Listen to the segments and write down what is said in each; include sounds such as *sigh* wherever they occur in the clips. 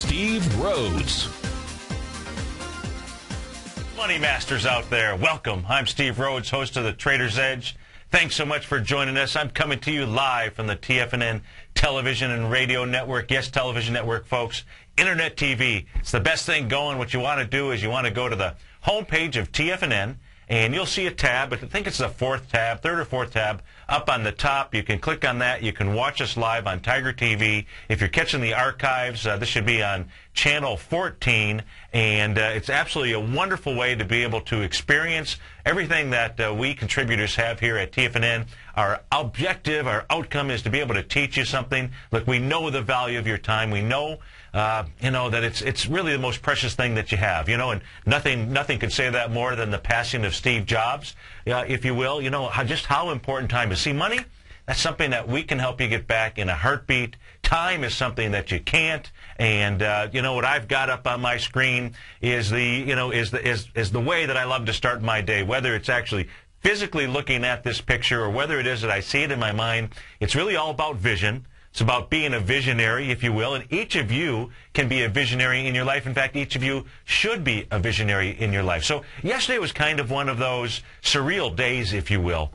Steve Rhodes. Money Masters out there, welcome. I'm Steve Rhodes, host of the Trader's Edge. Thanks so much for joining us. I'm coming to you live from the TFNN television and radio network. Yes, television network, folks. Internet TV. It's the best thing going. What you want to do is you want to go to the homepage of TFNN and you'll see a tab. I think it's the fourth tab, third or fourth tab up on the top. You can click on that. You can watch us live on Tiger TV. If you're catching the archives, uh, this should be on channel 14, and uh, it's absolutely a wonderful way to be able to experience everything that uh, we contributors have here at TFNN. Our objective, our outcome is to be able to teach you something. Look, we know the value of your time. We know uh, you know that it's it's really the most precious thing that you have. You know, and nothing nothing could say that more than the passing of Steve Jobs, uh, if you will. You know, how, just how important time is. See, money. That's something that we can help you get back in a heartbeat. Time is something that you can't. And uh, you know what I've got up on my screen is the you know is the is is the way that I love to start my day. Whether it's actually physically looking at this picture or whether it is that I see it in my mind, it's really all about vision. It's about being a visionary, if you will, and each of you can be a visionary in your life. In fact, each of you should be a visionary in your life. So yesterday was kind of one of those surreal days, if you will.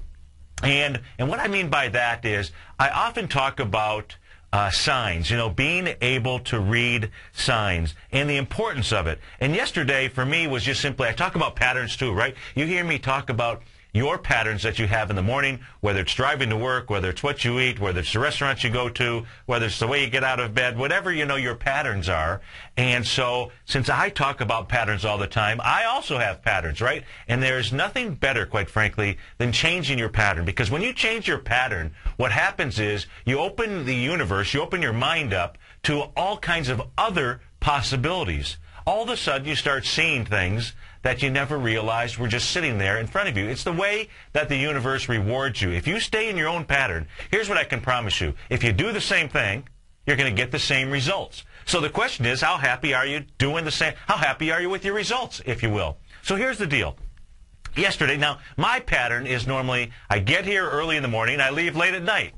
And, and what I mean by that is I often talk about uh, signs, you know, being able to read signs and the importance of it. And yesterday for me was just simply, I talk about patterns too, right? You hear me talk about your patterns that you have in the morning, whether it's driving to work, whether it's what you eat, whether it's the restaurants you go to, whether it's the way you get out of bed, whatever you know your patterns are. And so, since I talk about patterns all the time, I also have patterns, right? And there's nothing better, quite frankly, than changing your pattern. Because when you change your pattern, what happens is you open the universe, you open your mind up to all kinds of other possibilities. All of a sudden, you start seeing things that you never realized were just sitting there in front of you. It's the way that the universe rewards you. If you stay in your own pattern, here's what I can promise you. If you do the same thing, you're going to get the same results. So the question is, how happy are you doing the same? How happy are you with your results, if you will? So here's the deal. Yesterday, now, my pattern is normally I get here early in the morning, I leave late at night.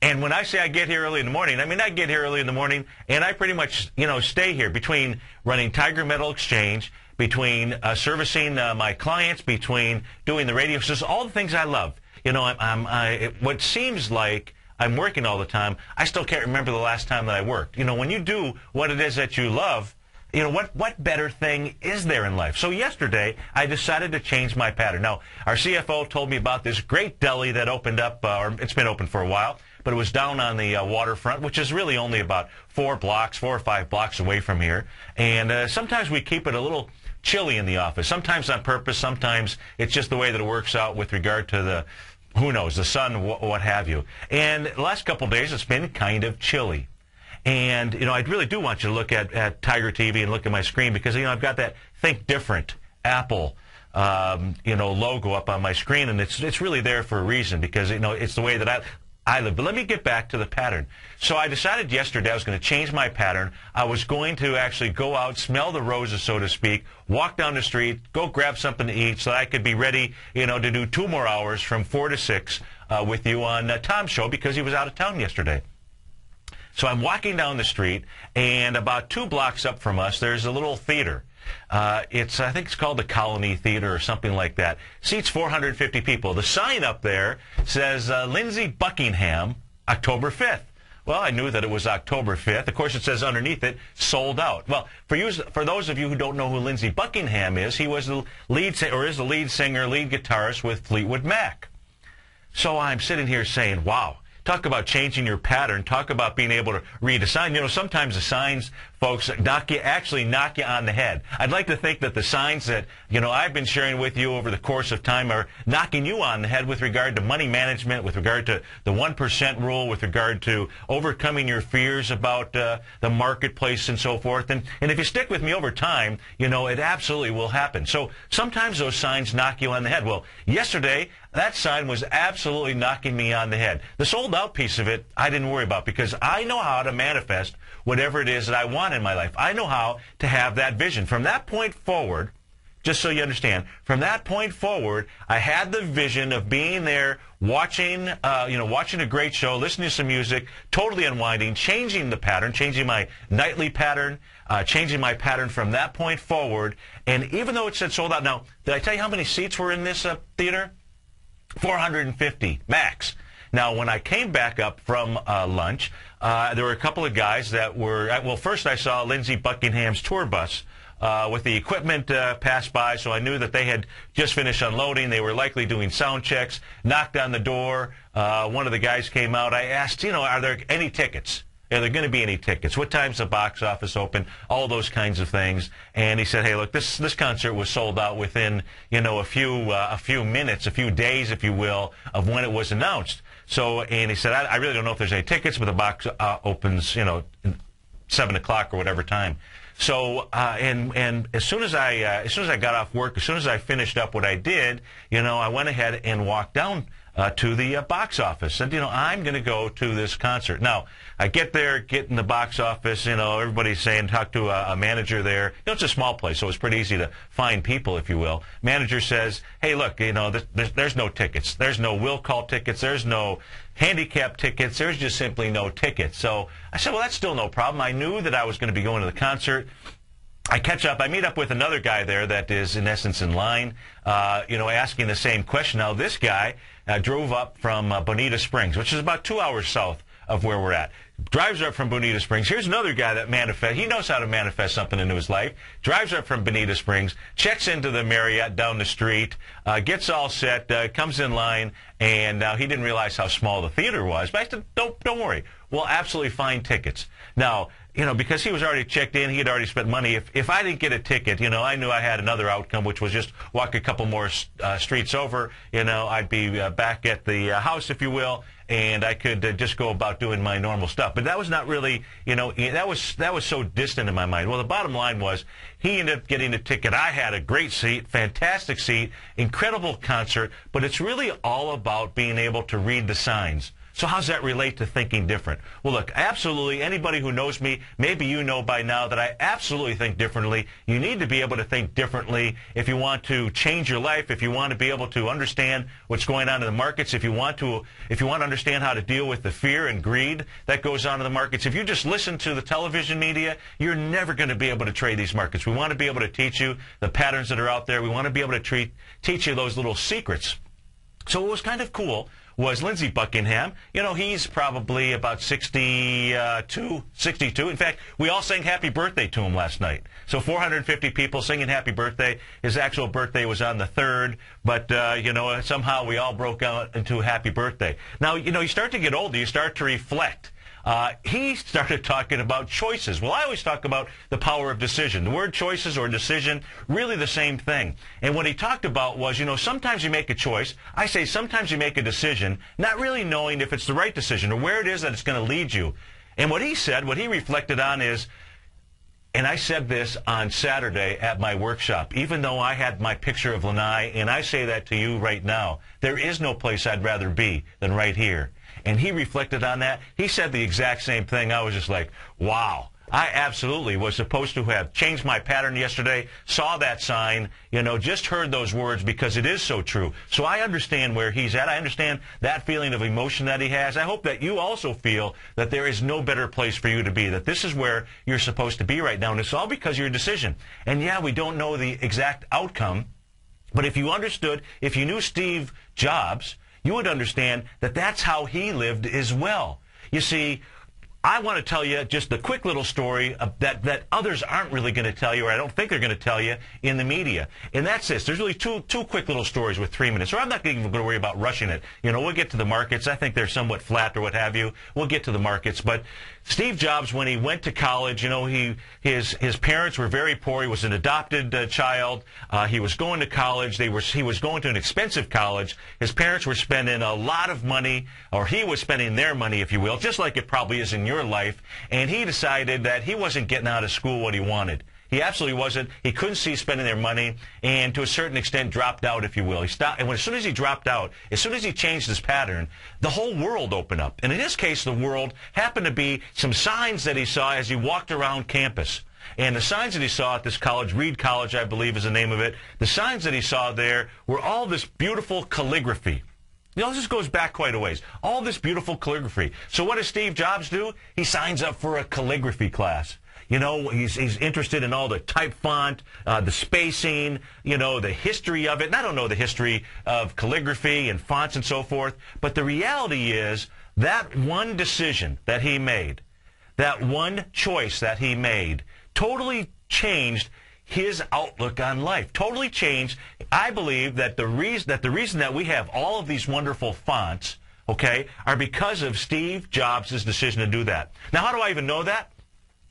And when I say I get here early in the morning, I mean I get here early in the morning and I pretty much, you know, stay here between running Tiger Metal Exchange between uh, servicing uh, my clients, between doing the radio shows, all the things I love. You know, I'm, I'm I, it, what seems like I'm working all the time. I still can't remember the last time that I worked. You know, when you do what it is that you love, you know, what, what better thing is there in life? So yesterday, I decided to change my pattern. Now, our CFO told me about this great deli that opened up, uh, or it's been open for a while, but it was down on the uh, waterfront, which is really only about four blocks, four or five blocks away from here. And uh, sometimes we keep it a little chilly in the office. Sometimes on purpose, sometimes it's just the way that it works out with regard to the, who knows, the sun, what have you. And the last couple days, it's been kind of chilly. And, you know, I really do want you to look at, at Tiger TV and look at my screen because, you know, I've got that Think Different Apple, um, you know, logo up on my screen. And it's, it's really there for a reason because, you know, it's the way that I, I live. But let me get back to the pattern. So I decided yesterday I was going to change my pattern. I was going to actually go out, smell the roses, so to speak, walk down the street, go grab something to eat so that I could be ready, you know, to do two more hours from four to six uh, with you on uh, Tom's show because he was out of town yesterday. So I'm walking down the street, and about two blocks up from us, there's a little theater. Uh, it's I think it's called the Colony Theater or something like that. Seats 450 people. The sign up there says uh, Lindsey Buckingham, October 5th. Well, I knew that it was October 5th. Of course, it says underneath it, sold out. Well, for you, for those of you who don't know who Lindsey Buckingham is, he was the lead or is the lead singer, lead guitarist with Fleetwood Mac. So I'm sitting here saying, wow, talk about changing your pattern. Talk about being able to read a sign. You know, sometimes the signs, folks, knock you, actually knock you on the head. I'd like to think that the signs that, you know, I've been sharing with you over the course of time are knocking you on the head with regard to money management, with regard to the 1% rule, with regard to overcoming your fears about uh, the marketplace and so forth. And, and if you stick with me over time, you know, it absolutely will happen. So sometimes those signs knock you on the head. Well, yesterday, that sign was absolutely knocking me on the head. The sold out piece of it, I didn't worry about because I know how to manifest whatever it is that I want in my life. I know how to have that vision. From that point forward, just so you understand, from that point forward, I had the vision of being there, watching, uh, you know, watching a great show, listening to some music, totally unwinding, changing the pattern, changing my nightly pattern, uh, changing my pattern from that point forward. And even though it said sold out, now, did I tell you how many seats were in this uh, theater? 450 max. Now, when I came back up from uh, lunch, uh, there were a couple of guys that were, uh, well, first I saw Lindsey Buckingham's tour bus uh, with the equipment uh, pass by, so I knew that they had just finished unloading. They were likely doing sound checks, knocked on the door. Uh, one of the guys came out. I asked, you know, are there any tickets? Are there going to be any tickets? What time's the box office open? All those kinds of things. And he said, "Hey, look, this this concert was sold out within you know a few uh, a few minutes, a few days, if you will, of when it was announced." So, and he said, I, I really don't know if there's any tickets, but the box uh, opens, you know, seven o'clock or whatever time. So, uh, and and as soon as I uh, as soon as I got off work, as soon as I finished up what I did, you know, I went ahead and walked down uh, to the uh, box office. Said, you know, I'm going to go to this concert. Now, I get there, get in the box office. You know, everybody's saying talk to a, a manager there. You know, it's a small place, so it's pretty easy to find people, if you will. Manager says, hey, look, you know, there's, there's no tickets. There's no will call tickets. There's no handicap tickets. There's just simply no tickets. So I said, well, that's still no problem. I knew that I was going to be going to the concert. I catch up. I meet up with another guy there that is, in essence, in line, uh, you know, asking the same question. Now, this guy uh, drove up from uh, Bonita Springs, which is about two hours south of where we're at. Drives up from Bonita Springs. Here's another guy that manifest. He knows how to manifest something into his life. Drives up from Bonita Springs, checks into the Marriott down the street, uh, gets all set, uh, comes in line, and uh, he didn't realize how small the theater was. But I said, "Don't, don't worry. We'll absolutely find tickets." Now, you know, because he was already checked in, he had already spent money. If if I didn't get a ticket, you know, I knew I had another outcome, which was just walk a couple more uh, streets over. You know, I'd be uh, back at the uh, house, if you will, and I could uh, just go about doing my normal stuff. But that was not really, you know, that was that was so distant in my mind. Well, the bottom line was he ended up getting a ticket. I had a great seat, fantastic seat, incredible concert. But it's really all about being able to read the signs. So how does that relate to thinking different? Well, look, absolutely, anybody who knows me, maybe you know by now that I absolutely think differently. You need to be able to think differently if you want to change your life, if you want to be able to understand what's going on in the markets, if you want to, if you want to understand how to deal with the fear and greed that goes on in the markets. If you just listen to the television media, you're never going to be able to trade these markets. We want to be able to teach you the patterns that are out there. We want to be able to treat, teach you those little secrets. So it was kind of cool was Lindsey Buckingham. You know, he's probably about 62, 62. In fact, we all sang happy birthday to him last night. So 450 people singing happy birthday. His actual birthday was on the 3rd, but, uh, you know, somehow we all broke out into happy birthday. Now, you know, you start to get older, you start to reflect. Uh, he started talking about choices. Well, I always talk about the power of decision. The word choices or decision, really the same thing. And what he talked about was, you know, sometimes you make a choice. I say sometimes you make a decision, not really knowing if it's the right decision or where it is that it's going to lead you. And what he said, what he reflected on is, and I said this on Saturday at my workshop, even though I had my picture of Lanai, and I say that to you right now, there is no place I'd rather be than right here and he reflected on that. He said the exact same thing. I was just like, wow. I absolutely was supposed to have changed my pattern yesterday, saw that sign, you know, just heard those words because it is so true. So I understand where he's at. I understand that feeling of emotion that he has. I hope that you also feel that there is no better place for you to be, that this is where you're supposed to be right now. And it's all because of your decision. And yeah, we don't know the exact outcome, but if you understood, if you knew Steve Jobs, you would understand that that's how he lived as well. You see, I want to tell you just a quick little story that, that others aren't really going to tell you, or I don't think they're going to tell you in the media. And that's this. There's really two, two quick little stories with three minutes. Or I'm not even going to worry about rushing it. You know, we'll get to the markets. I think they're somewhat flat or what have you. We'll get to the markets. But Steve Jobs, when he went to college, you know, he his his parents were very poor. He was an adopted uh, child. Uh, he was going to college. They were he was going to an expensive college. His parents were spending a lot of money, or he was spending their money, if you will, just like it probably is in your life. And he decided that he wasn't getting out of school what he wanted. He absolutely wasn't. He couldn't see spending their money, and to a certain extent dropped out, if you will. He stopped, and when, as soon as he dropped out, as soon as he changed his pattern, the whole world opened up. And in his case, the world happened to be some signs that he saw as he walked around campus. And the signs that he saw at this college, Reed College, I believe is the name of it, the signs that he saw there were all this beautiful calligraphy. You know, this goes back quite a ways. All this beautiful calligraphy. So what does Steve Jobs do? He signs up for a calligraphy class. You know, he's, he's interested in all the type font, uh, the spacing, you know, the history of it. And I don't know the history of calligraphy and fonts and so forth. But the reality is that one decision that he made, that one choice that he made, totally changed his outlook on life. Totally changed. I believe that the reason that the reason that we have all of these wonderful fonts, okay, are because of Steve Jobs' decision to do that. Now, how do I even know that?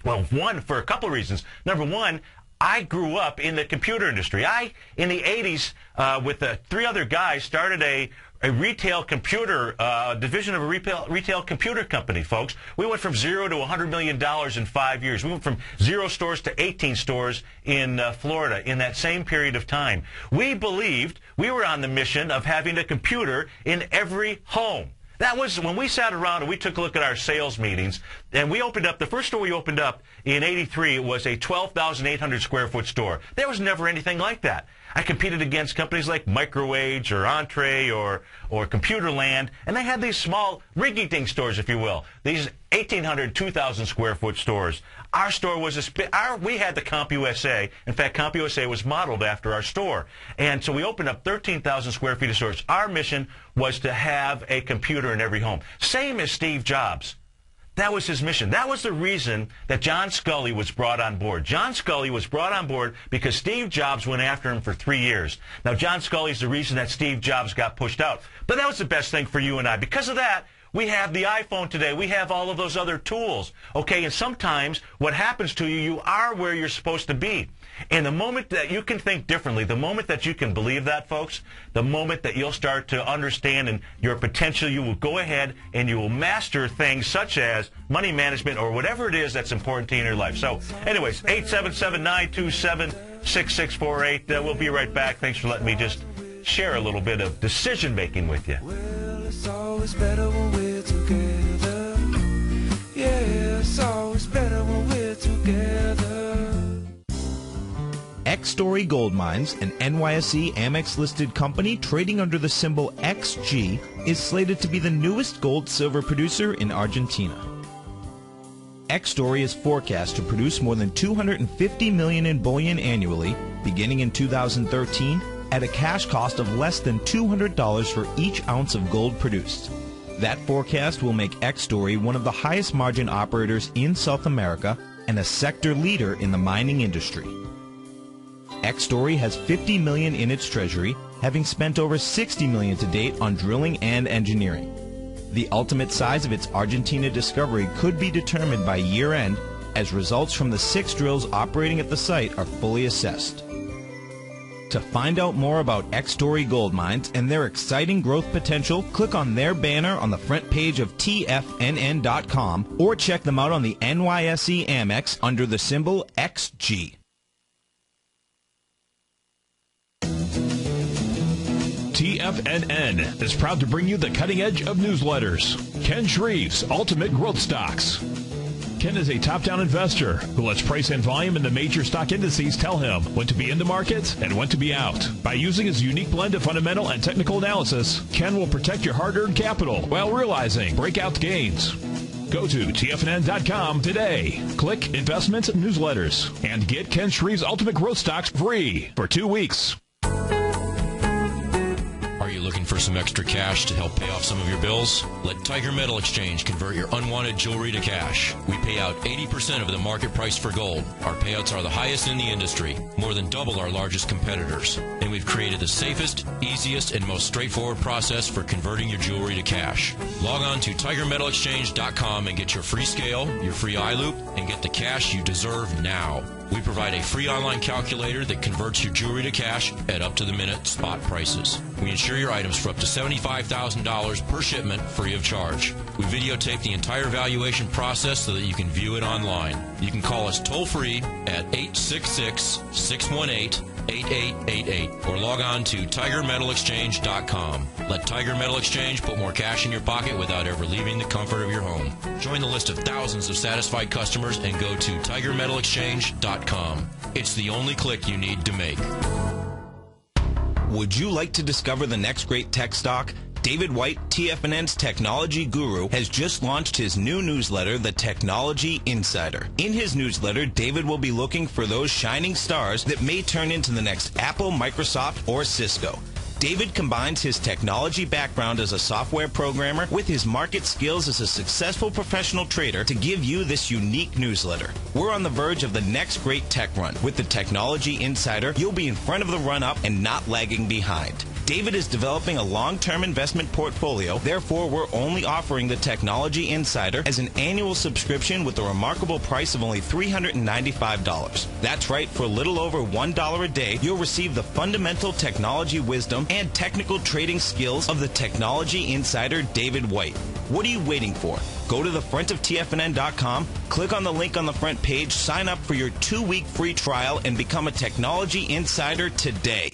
Well, one, for a couple of reasons. Number one, I grew up in the computer industry. I, in the 80s, uh, with uh, three other guys, started a, a retail computer, uh, division of a retail, retail computer company, folks. We went from zero to $100 million in five years. We went from zero stores to 18 stores in uh, Florida in that same period of time. We believed we were on the mission of having a computer in every home. That was when we sat around and we took a look at our sales meetings, and we opened up, the first store we opened up in 83 was a 12,800 square foot store. There was never anything like that. I competed against companies like Microage or Entree or, or Computerland, and they had these small rinky-dink stores, if you will. These 1,800, 2,000 square foot stores. Our store was a. Our we had the CompUSA. In fact, CompUSA was modeled after our store, and so we opened up 13,000 square feet of stores. Our mission was to have a computer in every home. Same as Steve Jobs. That was his mission. That was the reason that John Sculley was brought on board. John Sculley was brought on board because Steve Jobs went after him for three years. Now, John Sculley is the reason that Steve Jobs got pushed out. But that was the best thing for you and I. Because of that, we have the iPhone today. We have all of those other tools. Okay, and sometimes what happens to you, you are where you're supposed to be. And the moment that you can think differently, the moment that you can believe that, folks, the moment that you'll start to understand and your potential, you will go ahead and you will master things such as money management or whatever it is that's important to you in your life. So, anyways, 877-927-6648. Uh, we'll be right back. Thanks for letting me just share a little bit of decision making with you. Well, Story Gold Mines, an NYSE Amex listed company trading under the symbol XG, is slated to be the newest gold silver producer in Argentina. Extorre is forecast to produce more than 250 million in bullion annually, beginning in 2013, at a cash cost of less than $200 for each ounce of gold produced. That forecast will make Extorre one of the highest margin operators in South America and a sector leader in the mining industry. Extorre has 50 million in its treasury, having spent over 60 million to date on drilling and engineering. The ultimate size of its Argentina discovery could be determined by year-end as results from the six drills operating at the site are fully assessed. To find out more about Extorre Gold Mines and their exciting growth potential, click on their banner on the front page of TFNN.com or check them out on the NYSE Amex under the symbol XG. TFNN is proud to bring you the cutting edge of newsletters. Ken Shreve's Ultimate Growth Stocks. Ken is a top-down investor who lets price and volume in the major stock indices tell him when to be in the market and when to be out. By using his unique blend of fundamental and technical analysis, Ken will protect your hard-earned capital while realizing breakout gains. Go to TFNN.com today. Click Investments Newsletters and get Ken Shreve's Ultimate Growth Stocks free for two weeks. Looking for some extra cash to help pay off some of your bills? Let Tiger Metal Exchange convert your unwanted jewelry to cash. We pay out 80% of the market price for gold. Our payouts are the highest in the industry, more than double our largest competitors. And we've created the safest, easiest, and most straightforward process for converting your jewelry to cash. Log on to TigerMetalExchange.com and get your free scale, your free eye loop, and get the cash you deserve now. We provide a free online calculator that converts your jewelry to cash at up to the minute spot prices. We insure your items for up to $75,000 per shipment free of charge. We videotape the entire valuation process so that you can view it online. You can call us toll free at 866 618 8888 or log on to tigermetalexchange.com. Let Tiger Metal Exchange put more cash in your pocket without ever leaving the comfort of your home. Join the list of thousands of satisfied customers and go to tigermetalexchange.com. It's the only click you need to make. Would you like to discover the next great tech stock? David White, TFNN's technology guru, has just launched his new newsletter, The Technology Insider. In his newsletter, David will be looking for those shining stars that may turn into the next Apple, Microsoft, or Cisco. David combines his technology background as a software programmer with his market skills as a successful professional trader to give you this unique newsletter. We're on the verge of the next great tech run. With the Technology Insider, you'll be in front of the run up and not lagging behind. David is developing a long-term investment portfolio. Therefore, we're only offering the Technology Insider as an annual subscription with a remarkable price of only $395. That's right, for a little over $1 a day, you'll receive the fundamental technology wisdom and technical trading skills of the Technology Insider David White. What are you waiting for? Go to the front of TFNN.com, click on the link on the front page, sign up for your two-week free trial, and become a Technology Insider today.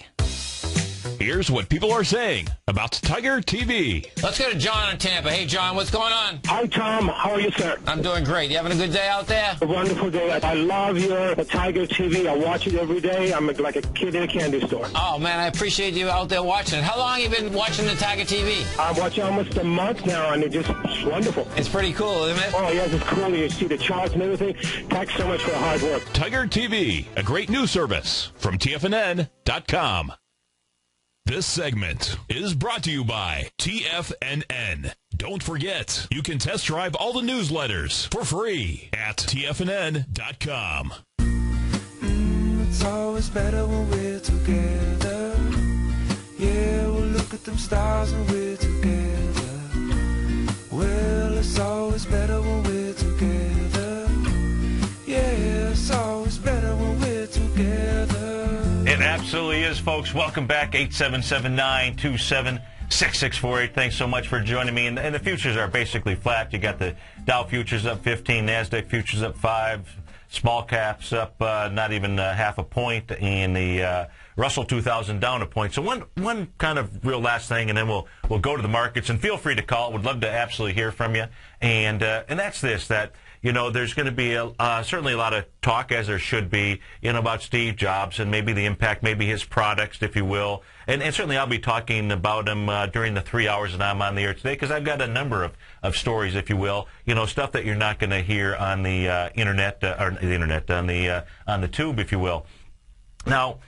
Here's what people are saying about Tiger TV. Let's go to John in Tampa. Hey, John, what's going on? Hi, Tom. How are you, sir? I'm doing great. You having a good day out there? A wonderful day. I love your Tiger TV. I watch it every day. I'm like a kid in a candy store. Oh, man, I appreciate you out there watching it. How long have you been watching the Tiger TV? I'm watching almost a month now, and it's just it's wonderful. It's pretty cool, isn't it? Oh, yes, it's cool. You see the charts and everything. Thanks so much for the hard work. Tiger TV, a great news service from TFNN.com. This segment is brought to you by TFNN. Don't forget, you can test drive all the newsletters for free at TFNN.com. Mm, it's always better when we're together. Yeah, we'll look at them stars when we're together. Well, it's always better when we're together. Yeah, it's always better when we're together. Absolutely is, folks. Welcome back, 877-927-6648. Thanks so much for joining me. And, and the futures are basically flat. You got the Dow futures up 15, NASDAQ futures up 5, small caps up uh, not even uh, half a point, and the uh, Russell 2000 down a point. So one one kind of real last thing, and then we'll we'll go to the markets. And feel free to call. We'd love to absolutely hear from you. And uh, and that's this that you know, there's going to be a, uh, certainly a lot of talk, as there should be, you know, about Steve Jobs and maybe the impact, maybe his products, if you will. And, and certainly I'll be talking about him uh, during the three hours that I'm on the air today because I've got a number of, of stories, if you will, you know, stuff that you're not going to hear on the uh, internet, uh, or the internet, on the, uh, on the tube, if you will. Now,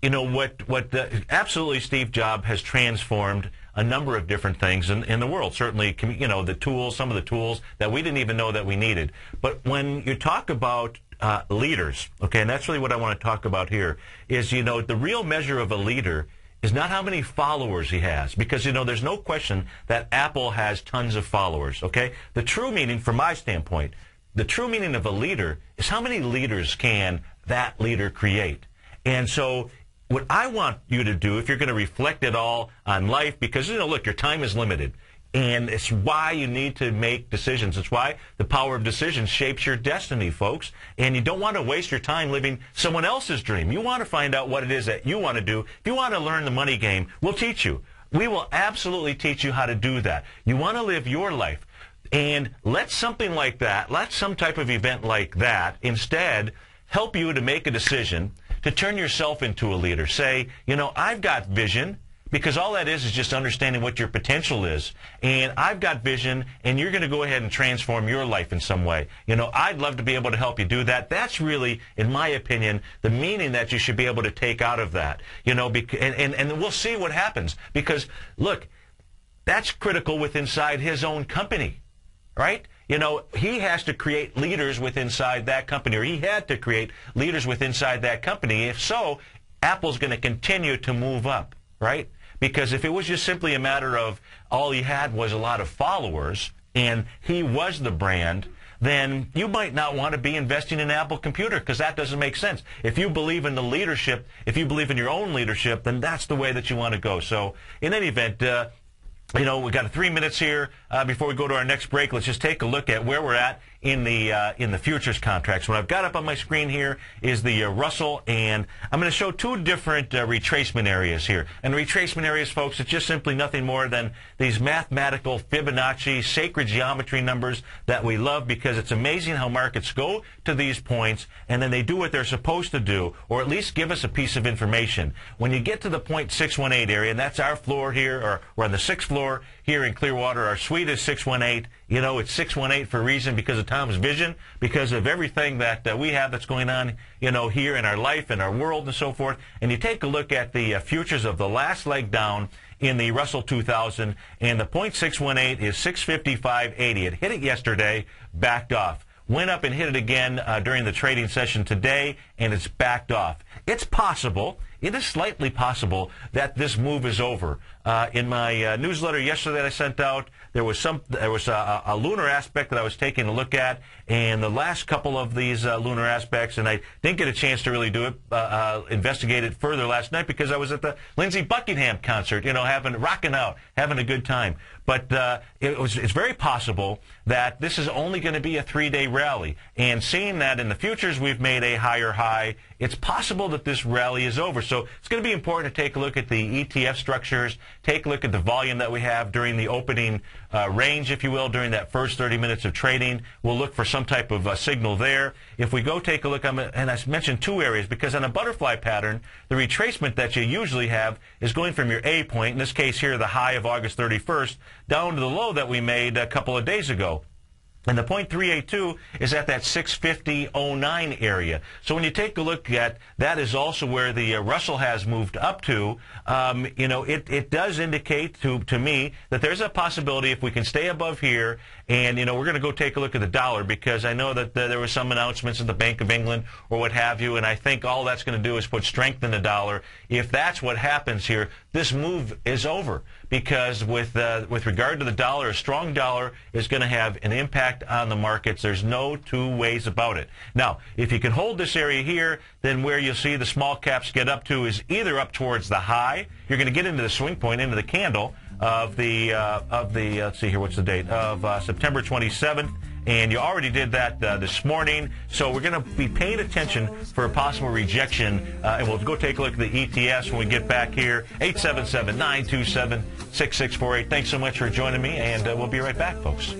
you know, what, what absolutely Steve Jobs has transformed a number of different things in, in the world. Certainly, you know, the tools, some of the tools that we didn't even know that we needed. But when you talk about uh, leaders, okay, and that's really what I want to talk about here, is, you know, the real measure of a leader is not how many followers he has. Because, you know, there's no question that Apple has tons of followers, okay? The true meaning, from my standpoint, the true meaning of a leader is how many leaders can that leader create. And so what I want you to do, if you're going to reflect it all on life, because, you know, look, your time is limited. And it's why you need to make decisions. It's why the power of decision shapes your destiny, folks. And you don't want to waste your time living someone else's dream. You want to find out what it is that you want to do. If you want to learn the money game, we'll teach you. We will absolutely teach you how to do that. You want to live your life. And let something like that, let some type of event like that instead help you to make a decision to turn yourself into a leader. Say, you know, I've got vision because all that is is just understanding what your potential is. And I've got vision, and you're going to go ahead and transform your life in some way. You know, I'd love to be able to help you do that. That's really, in my opinion, the meaning that you should be able to take out of that. You know, and, and, and we'll see what happens. Because, look, that's critical with inside his own company, right? You know, he has to create leaders with inside that company, or he had to create leaders with inside that company. If so, Apple's going to continue to move up, right? Because if it was just simply a matter of all he had was a lot of followers and he was the brand, then you might not want to be investing in Apple Computer because that doesn't make sense. If you believe in the leadership, if you believe in your own leadership, then that's the way that you want to go. So in any event, uh, you know, we've got three minutes here uh, before we go to our next break. Let's just take a look at where we're at in the uh, in the futures contracts. What I've got up on my screen here is the uh, Russell, and I'm going to show two different uh, retracement areas here. And retracement areas, folks, it's just simply nothing more than these mathematical Fibonacci sacred geometry numbers that we love because it's amazing how markets go to these points and then they do what they're supposed to do, or at least give us a piece of information. When you get to the 0.618 area, and that's our floor here, or we're on the sixth floor here in Clearwater, our suite is 618. You know, it's 618 for a reason because of Tom's vision, because of everything that uh, we have that's going on, you know, here in our life and our world and so forth. And you take a look at the uh, futures of the last leg down in the Russell 2000, and the 0.618 is 655.80. It hit it yesterday, backed off. Went up and hit it again uh, during the trading session today, and it's backed off. It's possible, it is slightly possible that this move is over. Uh, in my uh, newsletter yesterday that I sent out, there was some there was a, a, lunar aspect that I was taking a look at, and the last couple of these uh, lunar aspects, and I didn't get a chance to really do it, uh, uh, investigate it further last night because I was at the Lindsey Buckingham concert, you know, having rocking out, having a good time. But uh, it was it's very possible that this is only going to be a three-day rally, and seeing that in the futures we've made a higher high, it's possible that this rally is over. So it's going to be important to take a look at the ETF structures, take a look at the volume that we have during the opening uh, range, if you will, during that first 30 minutes of trading. We'll look for some type of uh, signal there. If we go take a look, and I mentioned two areas, because on a butterfly pattern, the retracement that you usually have is going from your A point, in this case here, the high of August 31st, down to the low that we made a couple of days ago. And the 0.382 is at that 650.09 area. So when you take a look at that is also where the uh, Russell has moved up to. Um, you know, it, it does indicate to, to me that there's a possibility if we can stay above here and, you know, we're going to go take a look at the dollar because I know that there were some announcements at the Bank of England or what have you, and I think all that's going to do is put strength in the dollar. If that's what happens here, this move is over because with uh, with regard to the dollar, a strong dollar is going to have an impact on the markets. There's no two ways about it. Now, if you can hold this area here, then where you'll see the small caps get up to is either up towards the high. You're going to get into the swing point, into the candle of the uh, of the uh, let's see here, what's the date of uh, September 27th and you already did that uh, this morning. So we're going to be paying attention for a possible rejection, uh, and we'll go take a look at the ETS when we get back here. 877-927-6648. Thanks so much for joining me, and uh, we'll be right back, folks.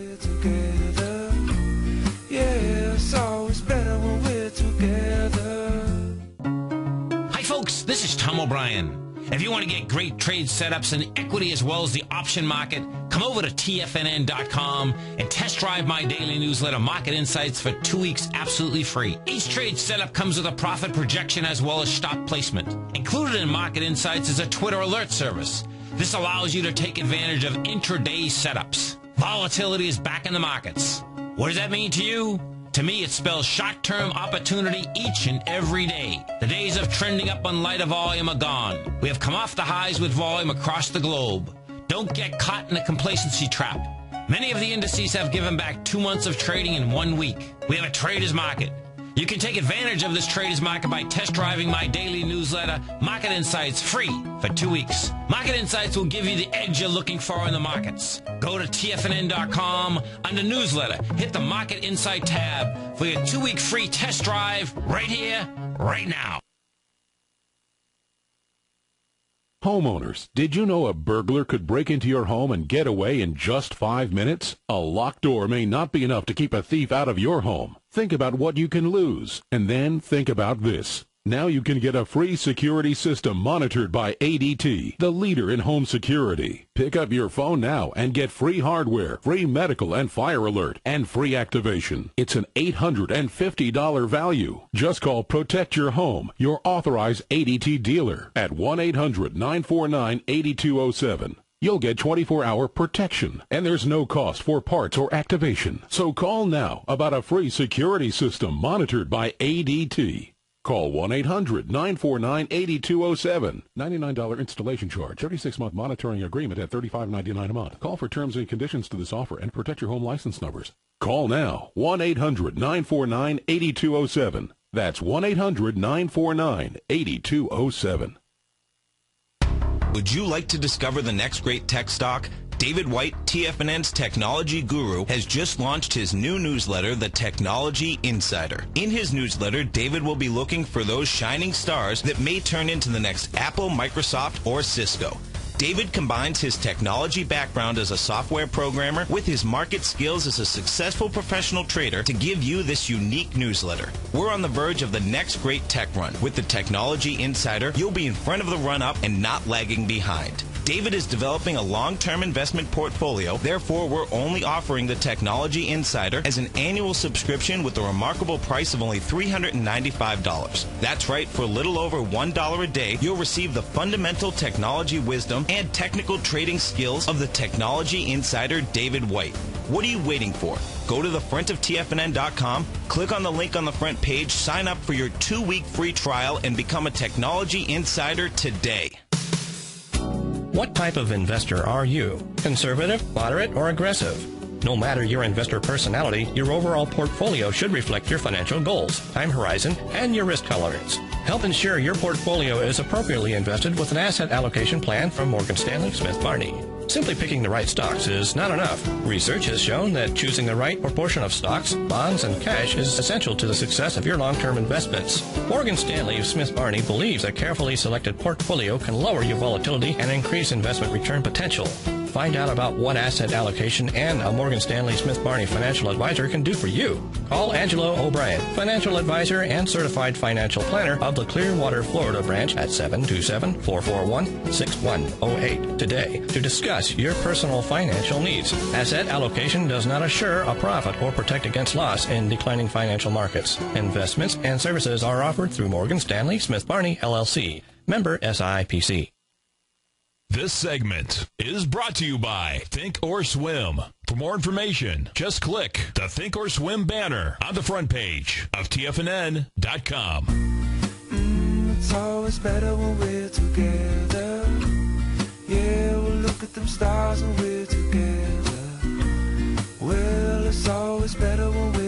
Hi, folks. This is Tom O'Brien. If you want to get great trade setups in equity as well as the option market, come over to TFNN.com and test drive my daily newsletter, Market Insights, for two weeks absolutely free. Each trade setup comes with a profit projection as well as stop placement. Included in Market Insights is a Twitter alert service. This allows you to take advantage of intraday setups. Volatility is back in the markets. What does that mean to you? To me, it spells short-term opportunity each and every day. The days of trending up on lighter volume are gone. We have come off the highs with volume across the globe. Don't get caught in a complacency trap. Many of the indices have given back two months of trading in one week. We have a trader's market. You can take advantage of this trader's market by test driving my daily newsletter, Market Insights, free for two weeks. Market Insights will give you the edge you're looking for in the markets. Go to TFNN.com under newsletter, hit the Market Insight tab for your two week free test drive right here, right now. Homeowners, did you know a burglar could break into your home and get away in just five minutes? A locked door may not be enough to keep a thief out of your home. Think about what you can lose, and then think about this. Now you can get a free security system monitored by ADT, the leader in home security. Pick up your phone now and get free hardware, free medical and fire alert, and free activation. It's an $850 value. Just call Protect Your Home, your authorized ADT dealer, at 1-800-949-8207. You'll get 24-hour protection, and there's no cost for parts or activation. So call now about a free security system monitored by ADT. Call 1-800-949-8207. $99 installation charge. 36-month monitoring agreement at $35.99 a month. Call for terms and conditions to this offer and protect your home license numbers. Call now. 1-800-949-8207. That's 1-800-949-8207. Would you like to discover the next great tech stock? David White, TFNN's technology guru, has just launched his new newsletter, The Technology Insider. In his newsletter, David will be looking for those shining stars that may turn into the next Apple, Microsoft, or Cisco. David combines his technology background as a software programmer with his market skills as a successful professional trader to give you this unique newsletter. We're on the verge of the next great tech run. With the Technology Insider, you'll be in front of the run up and not lagging behind. David is developing a long-term investment portfolio. Therefore, we're only offering the Technology Insider as an annual subscription with a remarkable price of only $395. That's right, for a little over $1 a day, you'll receive the fundamental technology wisdom and technical trading skills of the Technology Insider David White. What are you waiting for? Go to the front of TFNN.com, click on the link on the front page, sign up for your two-week free trial, and become a Technology Insider today. What type of investor are you? Conservative, moderate, or aggressive? No matter your investor personality, your overall portfolio should reflect your financial goals, time horizon, and your risk tolerance. Help ensure your portfolio is appropriately invested with an asset allocation plan from Morgan Stanley Smith Barney. Simply picking the right stocks is not enough. Research has shown that choosing the right proportion of stocks, bonds, and cash is essential to the success of your long-term investments. Morgan Stanley of Smith Barney believes a carefully selected portfolio can lower your volatility and increase investment return potential. Find out about what asset allocation and a Morgan Stanley Smith Barney financial advisor can do for you. Call Angelo O'Brien, financial advisor and certified financial planner of the Clearwater, Florida branch at 727-441-6108 today to discuss your personal financial needs. Asset allocation does not assure a profit or protect against loss in declining financial markets. Investments and services are offered through Morgan Stanley Smith Barney LLC. Member SIPC. This segment is brought to you by Think or Swim. For more information, just click the Think or Swim banner on the front page of TFNN.com. Mm, it's always better when we're together. Yeah, we'll look at them stars when we're together. Well, it's always better when we're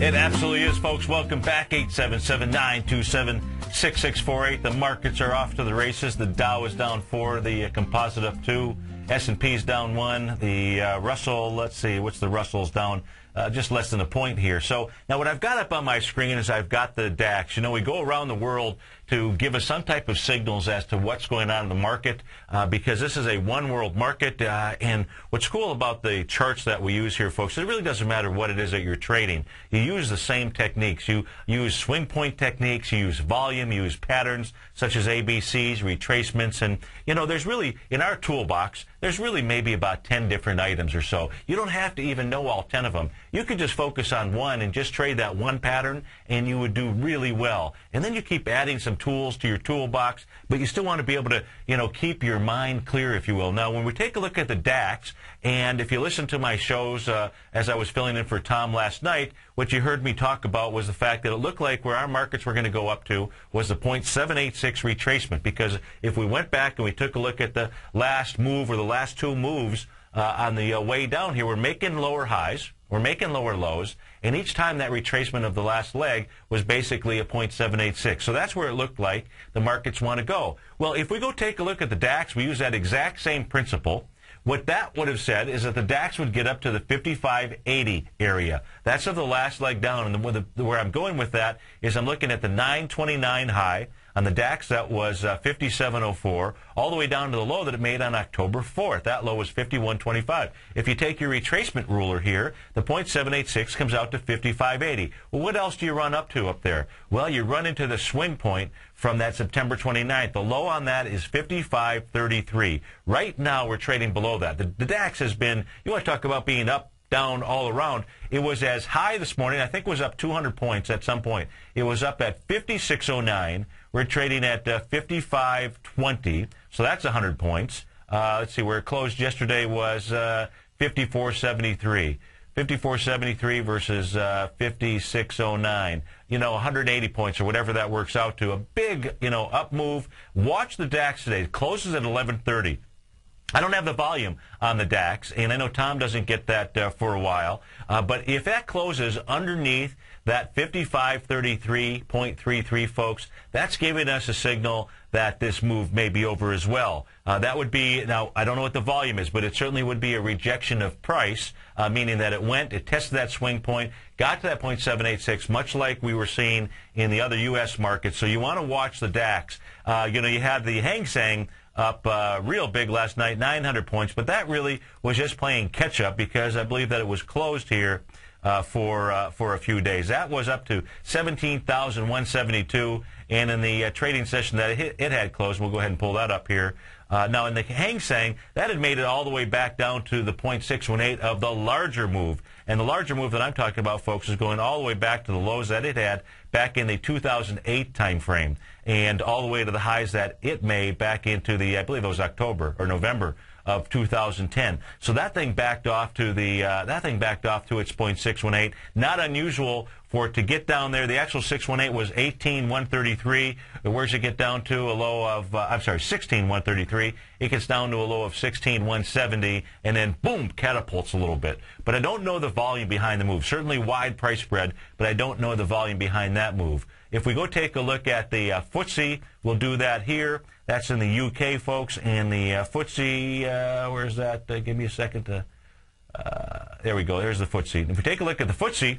It absolutely is, folks. Welcome back. 877-927-6648. The markets are off to the races. The Dow is down four. The uh, composite up two. S&P's down one. The uh, Russell, let's see, what's the Russell's down? Uh, just less than a point here. So now what I've got up on my screen is I've got the DAX. You know, we go around the world to give us some type of signals as to what's going on in the market uh, because this is a one world market. Uh, and what's cool about the charts that we use here, folks, it really doesn't matter what it is that you're trading. You use the same techniques. You use swing point techniques, you use volume, you use patterns such as ABCs, retracements, and, you know, there's really, in our toolbox, there's really maybe about 10 different items or so. You don't have to even know all 10 of them. You could just focus on one and just trade that one pattern, and you would do really well. And then you keep adding some tools to your toolbox, but you still want to be able to, you know, keep your mind clear, if you will. Now, when we take a look at the DAX, and if you listen to my shows uh, as I was filling in for Tom last night, what you heard me talk about was the fact that it looked like where our markets were going to go up to was the 0.786 retracement. Because if we went back and we took a look at the last move or the last two moves uh, on the uh, way down here, we're making lower highs, we're making lower lows, and each time that retracement of the last leg was basically a 0.786. So that's where it looked like the markets want to go. Well, if we go take a look at the DAX, we use that exact same principle. What that would have said is that the DAX would get up to the 5580 area. That's of the last leg down. And the, where I'm going with that is I'm looking at the 929 high on the DAX that was uh, 5704 all the way down to the low that it made on October 4th. That low was 5125. If you take your retracement ruler here, the 0.786 comes out to 5580. Well, what else do you run up to up there? Well, you run into the swing point from that September 29th. The low on that is 55.33. Right now, we're trading below that. The, the DAX has been, you want to talk about being up, down, all around. It was as high this morning, I think it was up 200 points at some point. It was up at 56.09. We're trading at uh, 55.20, so that's 100 points. Uh, let's see, where it closed yesterday was uh, 54.73. 54.73 versus uh, 56.09. You know, 180 points or whatever that works out to. A big, you know, up move. Watch the DAX today. It closes at 11:30. I don't have the volume on the DAX, and I know Tom doesn't get that uh, for a while. Uh, but if that closes underneath that 5533.33, folks, that's giving us a signal that this move may be over as well. Uh, that would be, now, I don't know what the volume is, but it certainly would be a rejection of price, uh, meaning that it went, it tested that swing point, got to that point 0.786, much like we were seeing in the other U.S. markets. So you want to watch the DAX. Uh, you know, you had the Hang Seng up uh, real big last night, 900 points, but that really was just playing catch up because I believe that it was closed here uh, for uh, for a few days. That was up to 17,172, and in the uh, trading session that it, it, had closed, we'll go ahead and pull that up here. Uh, now in the Hang Seng, that had made it all the way back down to the 0.618 of the larger move. And the larger move that I'm talking about, folks, is going all the way back to the lows that it had back in the 2008 time frame and all the way to the highs that it made back into the, I believe it was October or November of 2010. So that thing backed off to the uh, that thing backed off to its 0.618. Not unusual for it to get down there. The actual 618 was 18,133. Where's it get down to? A low of, uh, I'm sorry, 16,133. It gets down to a low of 16,170, and then boom, catapults a little bit. But I don't know the volume behind the move. Certainly wide price spread, but I don't know the volume behind that move. If we go take a look at the uh, FTSE, we'll do that here. That's in the UK, folks. And the uh, FTSE, uh, where's that? Uh, give me a second to. Uh, there we go. There's the FTSE. If we take a look at the FTSE,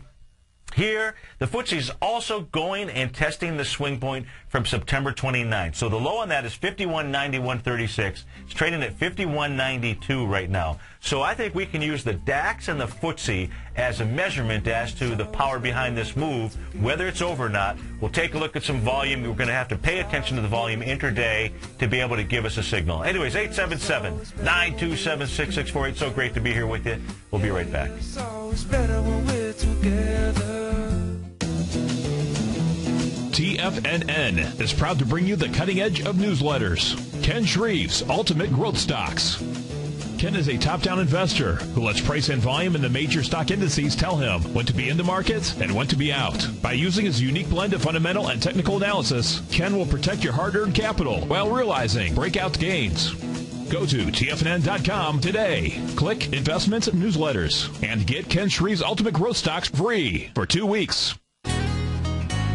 here, the FTSE is also going and testing the swing point from September 29th. So the low on that is 51.91.36. It's trading at 51.92 right now. So I think we can use the DAX and the FTSE as a measurement as to the power behind this move, whether it's over or not. We'll take a look at some volume. We're going to have to pay attention to the volume intraday to be able to give us a signal. Anyways, 877-927-6648. So great to be here with you. We'll be right back. TFNN is proud to bring you the cutting edge of newsletters. Ken Shreve's Ultimate Growth Stocks. Ken is a top-down investor who lets price and volume in the major stock indices tell him when to be in the market and when to be out. By using his unique blend of fundamental and technical analysis, Ken will protect your hard-earned capital while realizing breakout gains. Go to TFNN.com today. Click Investments Newsletters and get Ken Shreve's Ultimate Growth Stocks free for two weeks.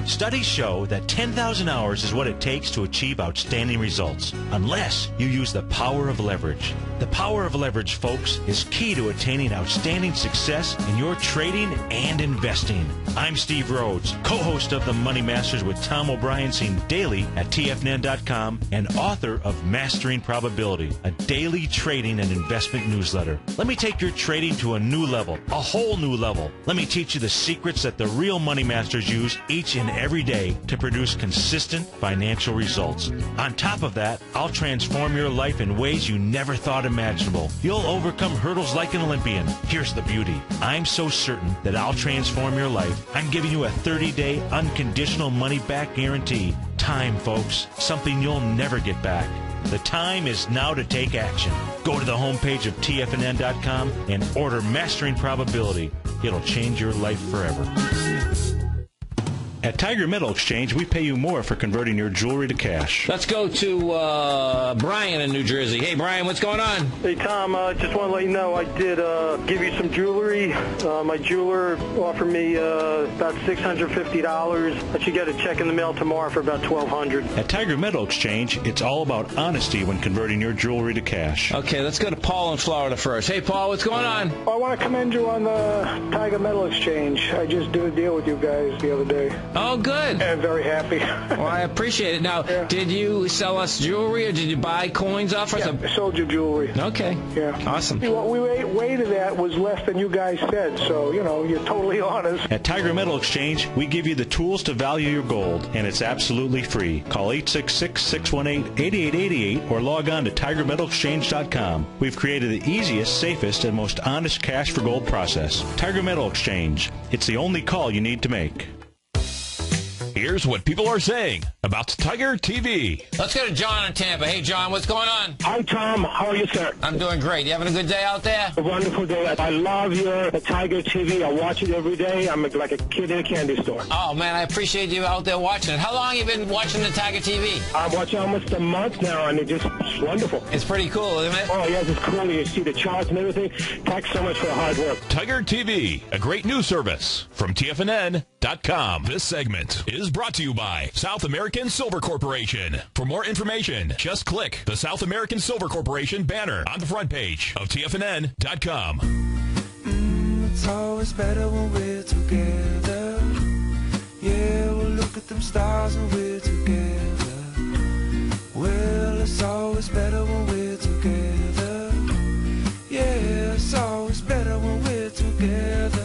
Studies show that 10,000 hours is what it takes to achieve outstanding results, unless you use the power of leverage. The power of leverage, folks, is key to attaining outstanding success in your trading and investing. I'm Steve Rhodes, co-host of the Money Masters with Tom O'Brien, seen daily at TFNN.com and author of Mastering Probability, a daily trading and investment newsletter. Let me take your trading to a new level, a whole new level. Let me teach you the secrets that the real Money Masters use each and every day to produce consistent financial results. On top of that, I'll transform your life in ways you never thought imaginable. You'll overcome hurdles like an Olympian. Here's the beauty. I'm so certain that I'll transform your life. I'm giving you a 30-day unconditional money-back guarantee. Time, folks. Something you'll never get back. The time is now to take action. Go to the homepage of TFNN.com and order Mastering Probability. It'll change your life forever. At Tiger Metal Exchange, we pay you more for converting your jewelry to cash. Let's go to uh, Brian in New Jersey. Hey, Brian, what's going on? Hey, Tom, I uh, just want to let you know I did uh, give you some jewelry. Uh, my jeweler offered me uh, about $650. I should get a check in the mail tomorrow for about 1,200. At Tiger Metal Exchange, it's all about honesty when converting your jewelry to cash. Okay, let's go to Paul in Florida first. Hey, Paul, what's going on? I want to commend you on the Tiger Metal Exchange. I just did a deal with you guys the other day. Oh, good. I'm very happy. well, I appreciate it. Now, yeah. did you sell us jewelry or did you buy coins off us? Yeah, I sold you jewelry. Okay. Yeah. Awesome. What we weighted at was less than you guys said, so, you know, you're totally honest. At Tiger Metal Exchange, we give you the tools to value your gold, and it's absolutely free. Call 866-618-8888 or log on to tigermetalexchange.com. We've created the easiest, safest, and most honest cash for gold process. Tiger Metal Exchange. It's the only call you need to make. Here's what people are saying about Tiger TV. Let's go to John in Tampa. Hey, John, what's going on? Hi, Tom. How are you, sir? I'm doing great. You having a good day out there? A wonderful day. I love your uh, Tiger TV. I watch it every day. I'm like a kid in a candy store. Oh, man, I appreciate you out there watching it. How long have you been watching the Tiger TV? I'm watching almost a month now, and it's just wonderful. It's pretty cool, isn't it? Oh, yes, it's cool. You see the charts and everything. Thanks so much for the hard work. Tiger TV, a great news service from TFNN.com. This segment is brought to you by South American Silver Corporation. For more information, just click the South American Silver Corporation banner on the front page of TFNN.com. Mm, it's always better when we're together. Yeah, we'll look at them stars when we're together. Well, it's always better when we're together. Yeah, it's always better when we're together.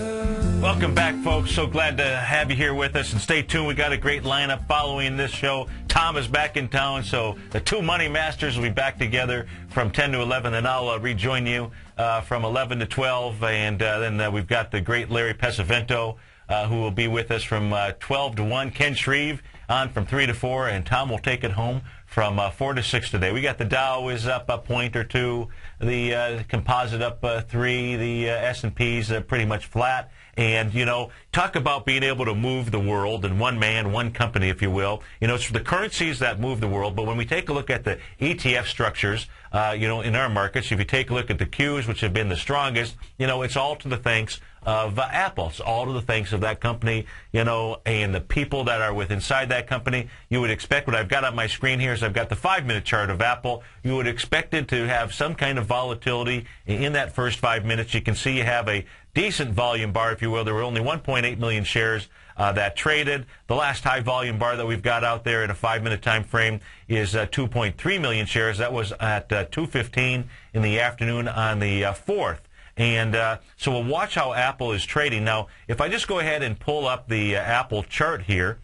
Welcome back, folks. So glad to have you here with us. And stay tuned. We got a great lineup following this show. Tom is back in town, so the two Money Masters will be back together from 10 to 11. Then I'll uh, rejoin you uh, from 11 to 12. And uh, then uh, we've got the great Larry Pesavento, uh, who will be with us from uh, 12 to 1. Ken Shreve on from 3 to 4. And Tom will take it home from uh, 4 to 6 today. We got the Dow is up a point or two. The uh, composite up uh, 3. The uh, S&P's pretty much flat. And, you know, talk about being able to move the world in one man, one company, if you will. You know, it's the currencies that move the world. But when we take a look at the ETF structures, uh, you know, in our markets, if you take a look at the Qs, which have been the strongest, you know, it's all to the thanks of uh, Apple. All to the thanks of that company, you know, and the people that are with inside that company. You would expect what I've got on my screen here is I've got the five-minute chart of Apple. You would expect it to have some kind of volatility in that first five minutes. You can see you have a decent volume bar, if you will. There were only 1.8 million shares uh, that traded. The last high volume bar that we've got out there in a five-minute time frame is uh, 2.3 million shares. That was at uh, 2:15 in the afternoon on the uh, 4th. And uh, so we'll watch how Apple is trading. Now, if I just go ahead and pull up the uh, Apple chart here,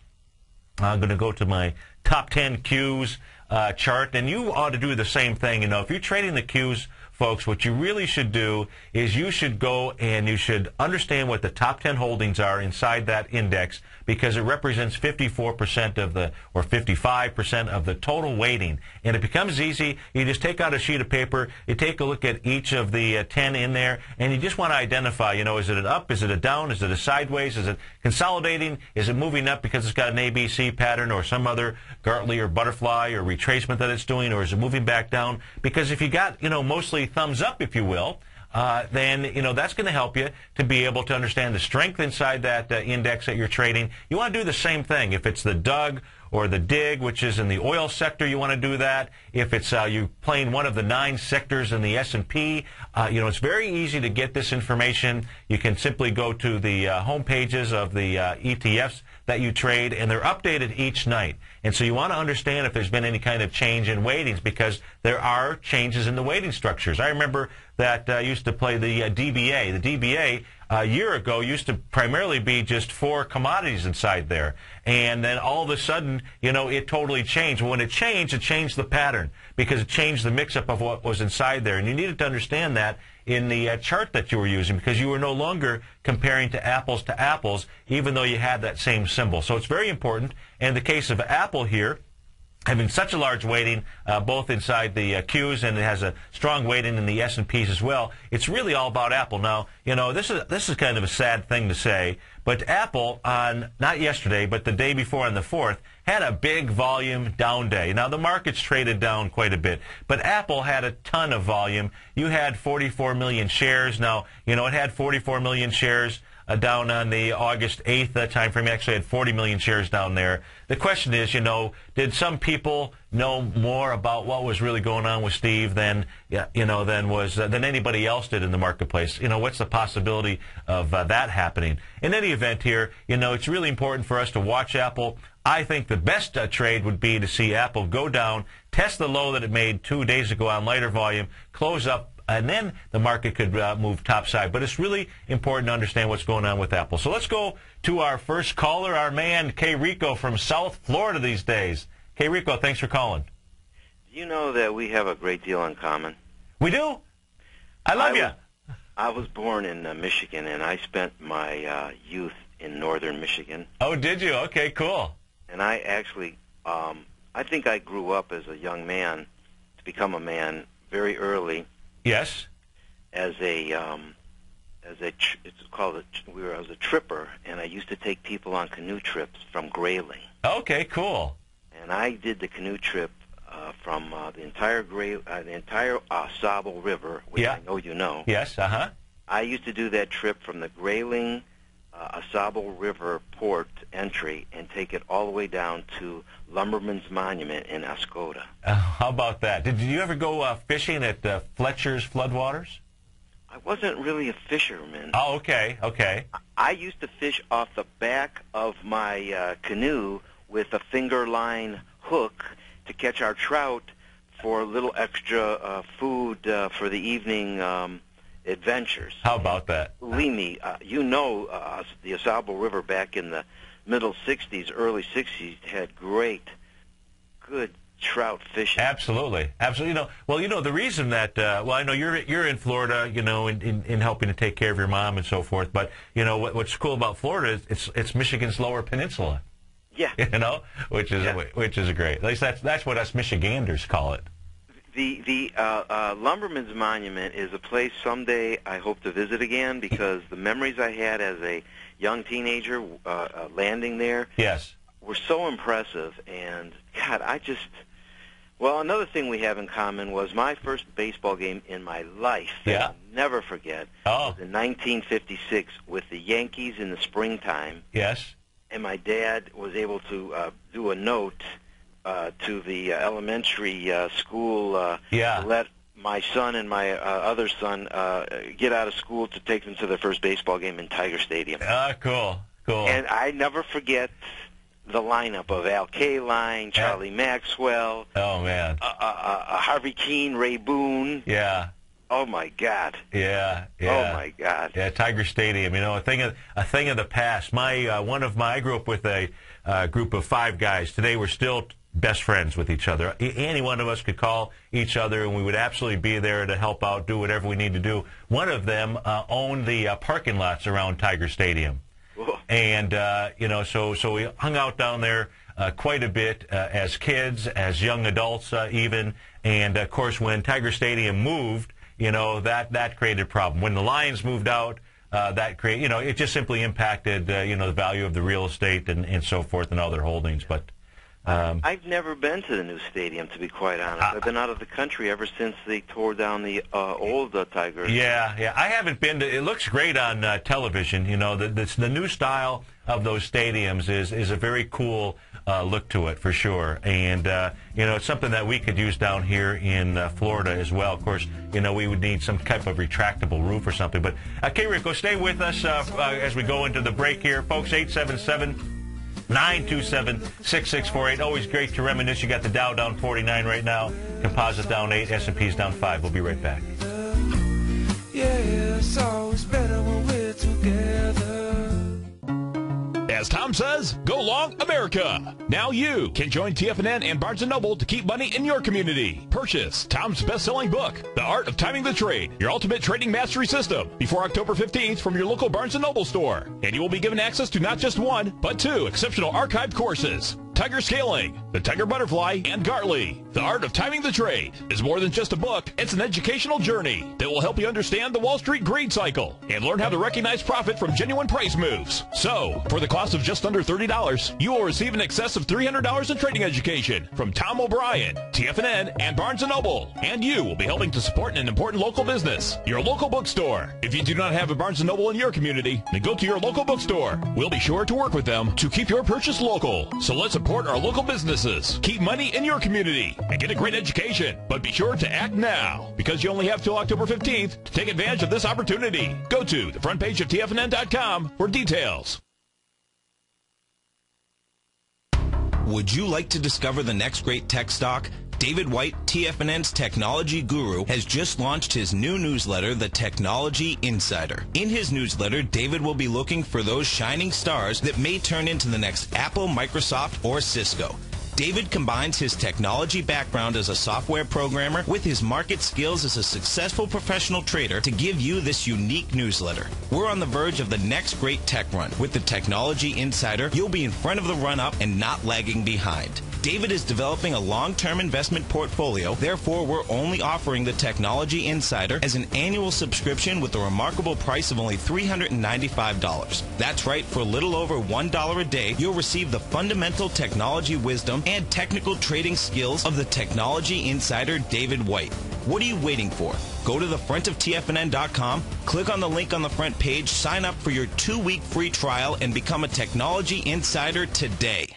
I'm going to go to my top 10 Qs uh, chart, and you ought to do the same thing. You know, if you're trading the Qs, folks, what you really should do is you should go and you should understand what the top 10 holdings are inside that index because it represents 54% of the, or 55% of the total weighting. And it becomes easy. You just take out a sheet of paper, you take a look at each of the uh, 10 in there, and you just want to identify, you know, is it an up, is it a down, is it a sideways, is it consolidating, is it moving up because it's got an ABC pattern or some other Gartley or butterfly or retracement that it's doing, or is it moving back down? Because if you got, you know, mostly thumbs up, if you will, uh, then you know that's going to help you to be able to understand the strength inside that uh, index that you're trading. You want to do the same thing. If it's the DUG or the DIG, which is in the oil sector, you want to do that. If it's uh, you playing one of the nine sectors in the S&P, uh, you know it's very easy to get this information. You can simply go to the uh, home pages of the uh, ETFs that you trade, and they're updated each night. And so you want to understand if there's been any kind of change in weightings because there are changes in the weighting structures. I remember that I uh, used to play the uh, DBA. The DBA a year ago used to primarily be just four commodities inside there. And then all of a sudden, you know, it totally changed. When it changed, it changed the pattern because it changed the mix-up of what was inside there. And you needed to understand that in the uh, chart that you were using because you were no longer comparing to apples to apples, even though you had that same symbol. So it's very important. In the case of Apple here, having such a large weighting uh, both inside the uh, Qs and it has a strong weighting in the S&Ps as well. It's really all about Apple. Now, you know, this is this is kind of a sad thing to say, but Apple on not yesterday, but the day before on the 4th had a big volume down day. Now the market's traded down quite a bit, but Apple had a ton of volume. You had 44 million shares. Now, you know, it had 44 million shares uh, down on the August 8th uh, time frame. Actually had 40 million shares down there. The question is, you know, did some people know more about what was really going on with Steve than, you know, than was uh, than anybody else did in the marketplace? You know, what's the possibility of uh, that happening? In any event, here, you know, it's really important for us to watch Apple. I think the best uh, trade would be to see Apple go down, test the low that it made two days ago on lighter volume, close up and then the market could uh, move topside. But it's really important to understand what's going on with Apple. So let's go to our first caller, our man K Rico from South Florida these days. K Rico, thanks for calling. Do you know that we have a great deal in common? We do. I love I you. Was, I was born in uh, Michigan, and I spent my uh, youth in northern Michigan. Oh, did you? Okay, cool. and I actually, um, I think I grew up as a young man to become a man very early Yes. as a um, as a tr- it's called a we were I was a tripper, and I used to take people on canoe trips from Grayling, Okay, cool. and I did the canoe trip uh, from uh, the entire Gray uh, the entire Sable River, which Yeah. I know you know. Yes, uh huh. I used to do that trip from the Grayling uh, Au Sable River port entry and take it all the way down to Lumberman's Monument in Oscoda. Uh, how about that? Did you ever go uh, fishing at uh, Fletcher's floodwaters? I wasn't really a fisherman. Oh, okay, okay. I used to fish off the back of my uh, canoe with a finger line hook to catch our trout for a little extra uh, food uh, for the evening um, adventures. How about that? Believe me, uh, you know uh, the Au Sable River back in the middle 60s, early 60s had great, good trout fishing. Absolutely, absolutely. You know, well, you know the reason that uh, well, I know you're you're in Florida, you know, in, in, in helping to take care of your mom and so forth. But you know what, what's cool about Florida is it's it's Michigan's Lower Peninsula. Yeah. *laughs* You know, which is Yeah. which is great. At least that's that's what us Michiganders call it. The the uh, uh, Lumberman's Monument is a place someday I hope to visit again because the memories I had as a young teenager uh, uh, landing there Yes. were so impressive. And God, I just well, another thing we have in common was my first baseball game in my life. that Yeah. I'll never forget. Oh. Was in 1956 with the Yankees in the springtime, Yes. and my dad was able to uh, do a note uh, to the uh, elementary uh, school uh, Yeah. let my son and my uh, other son uh, get out of school to take them to their first baseball game in Tiger Stadium. Ah, cool, cool. And I never forget the lineup of Al Kaline, Charlie Maxwell, oh man. uh, uh, uh, Harvey Kuenn, Ray Boone. Yeah. Oh my God! Yeah, yeah. Oh my God! Yeah, Tiger Stadium. You know, a thing of a thing of the past. My uh, one of my I grew up with a uh, group of five guys. Today we're still best friends with each other. Any one of us could call each other, and we would absolutely be there to help out, do whatever we need to do. One of them uh, owned the uh, parking lots around Tiger Stadium, and uh, you know, so so we hung out down there. Uh, quite a bit uh, as kids, as young adults, uh, even, and of course, when Tiger Stadium moved, you know that that created a problem. When the Lions moved out, uh, that create you know it just simply impacted uh, you know the value of the real estate and, and so forth and other holdings. But um, I've never been to the new stadium, to be quite honest. I've been out of the country ever since they tore down the uh, old uh, Tigers. yeah, yeah, I haven't been to. It looks great on uh, television. You know, the, the the new style of those stadiums is is a very cool uh, look to it for sure. And uh, you know, it's something that we could use down here in uh, Florida as well. Of course, you know, we would need some type of retractable roof or something. But okay, Rico, stay with us uh, uh, as we go into the break here, folks. Eight seven seven. 927-6648. Always great to reminisce. You got the Dow down 49 right now. Composite down 8. S&P's down 5. We'll be right back. Yeah, it's always better when we're together. As Tom says, go long America. Now you can join TFNN and Barnes & Noble to keep money in your community. Purchase Tom's best-selling book, The Art of Timing the Trade, your ultimate trading mastery system, before October 15th from your local Barnes & Noble store. And you will be given access to not just one, but two exceptional archived courses. Tiger Scaling, The Tiger Butterfly, and Gartley. The Art of Timing the Trade is more than just a book. It's an educational journey that will help you understand the Wall Street greed cycle and learn how to recognize profit from genuine price moves. So, for the cost of just under $30, you will receive an excess of $300 in trading education from Tom O'Brien, TFNN, and Barnes & Noble. And you will be helping to support an important local business, your local bookstore. If you do not have a Barnes & Noble in your community, then go to your local bookstore. We'll be sure to work with them to keep your purchase local. So let's support our local businesses. Keep money in your community and get a great education. But be sure to act now because you only have till October 15th to take advantage of this opportunity. Go to the front page of TFNN.com for details. Would you like to discover the next great tech stock? David White, TFNN's technology guru, has just launched his new newsletter, The Technology Insider. In his newsletter, David will be looking for those shining stars that may turn into the next Apple, Microsoft, or Cisco. David combines his technology background as a software programmer with his market skills as a successful professional trader to give you this unique newsletter. We're on the verge of the next great tech run. With the Technology Insider, you'll be in front of the run up and not lagging behind. David is developing a long-term investment portfolio. Therefore, we're only offering the Technology Insider as an annual subscription with a remarkable price of only $395. That's right, for a little over $1 a day, you'll receive the fundamental technology wisdom and technical trading skills of the Technology Insider David White. What are you waiting for? Go to the front of TFNN.com, click on the link on the front page, sign up for your two-week free trial, and become a Technology Insider today.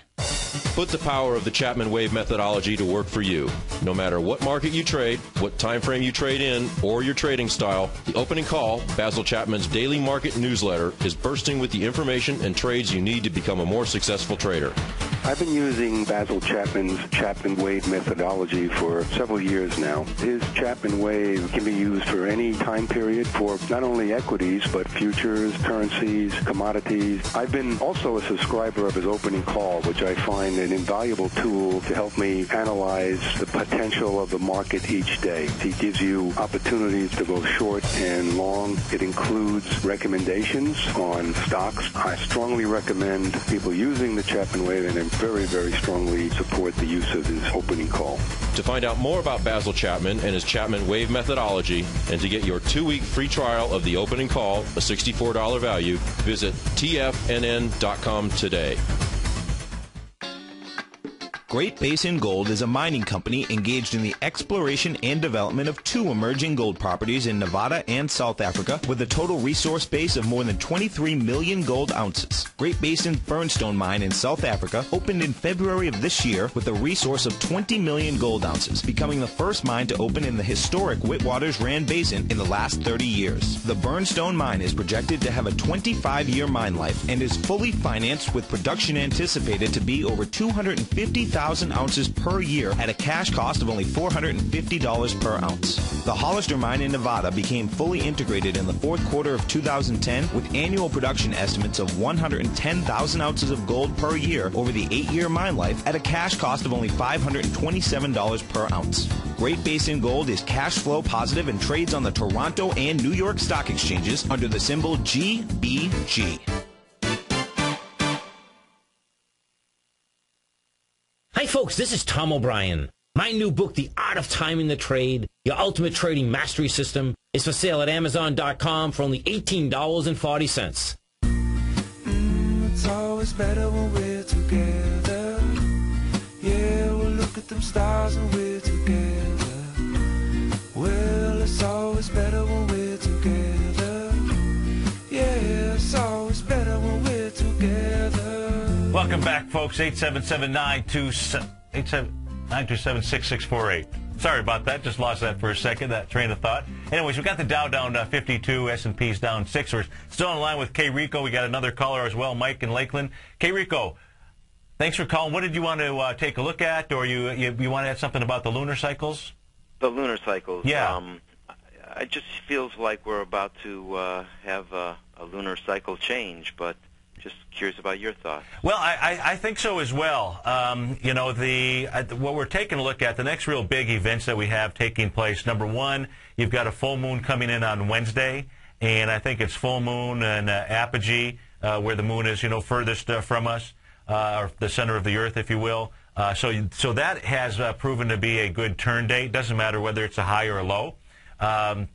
Put the power of the Chapman Wave methodology to work for you. No matter what market you trade, what time frame you trade in, or your trading style, the opening call, Basil Chapman's daily market newsletter, is bursting with the information and trades you need to become a more successful trader. I've been using Basil Chapman's Chapman Wave methodology for several years now. His Chapman Wave can be used for any time period for not only equities, but futures, currencies, commodities. I've been also a subscriber of his opening call, which I find an invaluable tool to help me analyze the potential of the market each day. He gives you opportunities to go short and long. It includes recommendations on stocks. I strongly recommend people using the Chapman Wave and I very, very strongly support the use of his opening call. To find out more about Basil Chapman and his Chapman Wave methodology, and to get your two-week free trial of the opening call, a $64 value, visit tfnn.com today. Great Basin Gold is a mining company engaged in the exploration and development of two emerging gold properties in Nevada and South Africa with a total resource base of more than 23 million gold ounces. Great Basin's Burnstone mine in South Africa opened in February of this year with a resource of 20 million gold ounces, becoming the first mine to open in the historic Witwatersrand Rand Basin in the last 30 years. The Burnstone mine is projected to have a 25-year mine life and is fully financed with production anticipated to be over 250,000 1,000 ounces per year at a cash cost of only $450 per ounce. The Hollister mine in Nevada became fully integrated in the fourth quarter of 2010 with annual production estimates of 110,000 ounces of gold per year over the eight-year mine life at a cash cost of only $527 per ounce. Great Basin Gold is cash flow positive and trades on the Toronto and New York stock exchanges under the symbol GBG. Hi, folks, this is Tom O'Brien. My new book, The Art of Timing the Trade, Your Ultimate Trading Mastery System, is for sale at Amazon.com for only $18.40. Mm, it's always better when we're together. Yeah, we'll look at them stars when we're Welcome back, folks. 877-927-6648. Sorry about that. Just lost that for a second, that train of thought. Anyways, we got the Dow down uh, 52, S&P's down 6. We're still in line with K. Rico. We got another caller as well, Mike in Lakeland. K. Rico, thanks for calling. What did you want to uh, take a look at, or you, you, you want to add something about the lunar cycles? The lunar cycles. Yeah. Um, it just feels like we're about to uh, have a, a lunar cycle change, but just curious about your thoughts. Well, I, I, I think so as well. Um, you know, the uh, what we're taking a look at, the next real big events that we have taking place. Number one, you've got a full moon coming in on Wednesday, and I think it's full moon and uh, apogee, uh, where the moon is, you know, furthest uh, from us, uh, or the center of the Earth, if you will. So, so that has proven to be a good turn date. Doesn't matter whether it's a high or a low. Um,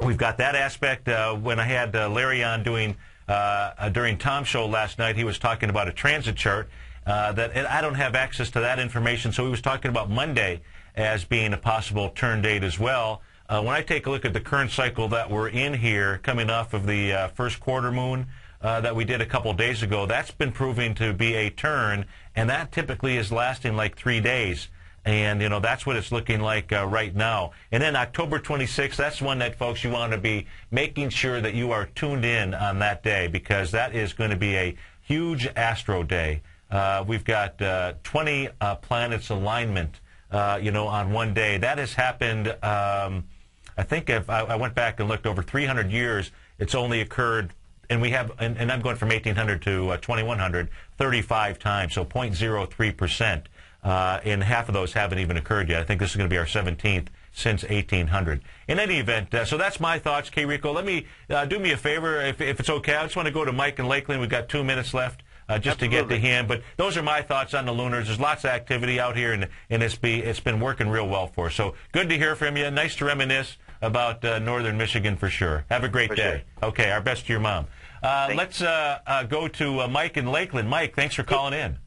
we've got that aspect. When I had Larry on doing uh, uh, during Tom's show last night, he was talking about a transit chart. Uh, that I don't have access to that information, so he was talking about Monday as being a possible turn date as well. Uh, when I take a look at the current cycle that we're in here, coming off of the uh, first quarter moon uh, that we did a couple days ago, that's been proving to be a turn, and that typically is lasting like three days. And, you know, that's what it's looking like uh, right now. And then October 26th, that's one that, folks, you want to be making sure that you are tuned in on that day because that is going to be a huge astro day. Uh, we've got uh, 20 uh, planets alignment, uh, you know, on one day. That has happened, um, I think if I, I, went back and looked over 300 years, it's only occurred, and we have, and, and I'm going from 1800 to uh, 2100, 35 times, so 0.03 percent. Uh, and half of those haven't even occurred yet. I think this is going to be our 17th since 1800. In any event, uh, so that's my thoughts, K. Rico. Let me uh, do me a favor, if, if it's okay. I just want to go to Mike and Lakeland. We've got two minutes left. Uh, just Absolutely. to get to him, but those are my thoughts on the Lunars. There's lots of activity out here, and, and it's be it's been working real well for us. So good to hear from you. Nice to reminisce about uh, Northern Michigan for sure. Have a great For day. Okay, our best to your mom. Uh, let's uh, uh, go to uh, Mike in Lakeland. Mike, thanks for calling in.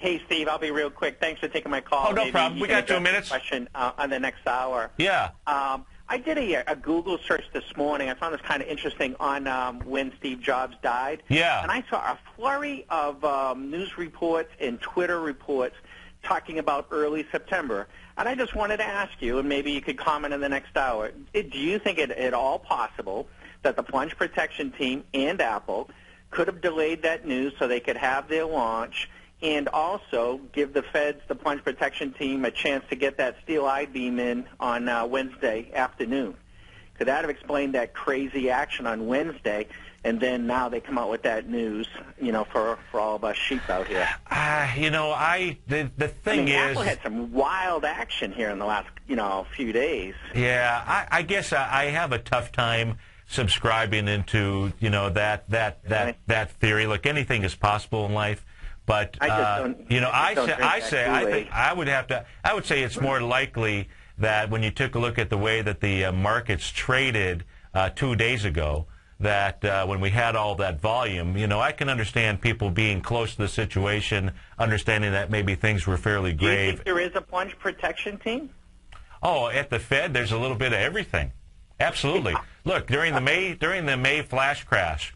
Hey, Steve, I'll be real quick. Thanks for taking my call. Oh, no Maybe problem. We got two minutes. Question uh, on the next hour. Yeah. Um, I did a, a Google search this morning. I found this kind of interesting on um, when Steve Jobs died. Yeah. And I saw a flurry of um, news reports and Twitter reports talking about early September. And I just wanted to ask you, and maybe you could comment in the next hour, do you think it at all possible that the plunge protection team and Apple could have delayed that news so they could have their launch and also give the feds, the plunge protection team, a chance to get that steel I-beam in on uh, Wednesday afternoon? Could that have explained that crazy action on Wednesday? And then now they come out with that news, you know, for for all of us sheep out here. Uh, you know, I the the I thing mean, is, Apple had some wild action here in the last, you know, few days. Yeah, I, I guess I, I have a tough time subscribing into you know that that that that theory. Look, anything is possible in life, but I uh, you know, I I say, I say, I think I would have to. I would say it's more likely that when you took a look at the way that the uh, markets traded uh, two days ago. That uh, when we had all that volume, you know, I can understand people being close to the situation, understanding that maybe things were fairly Do you grave. there is a plunge protection team? Oh, at the Fed, there's a little bit of everything. Absolutely. Look, during the May during the May flash crash,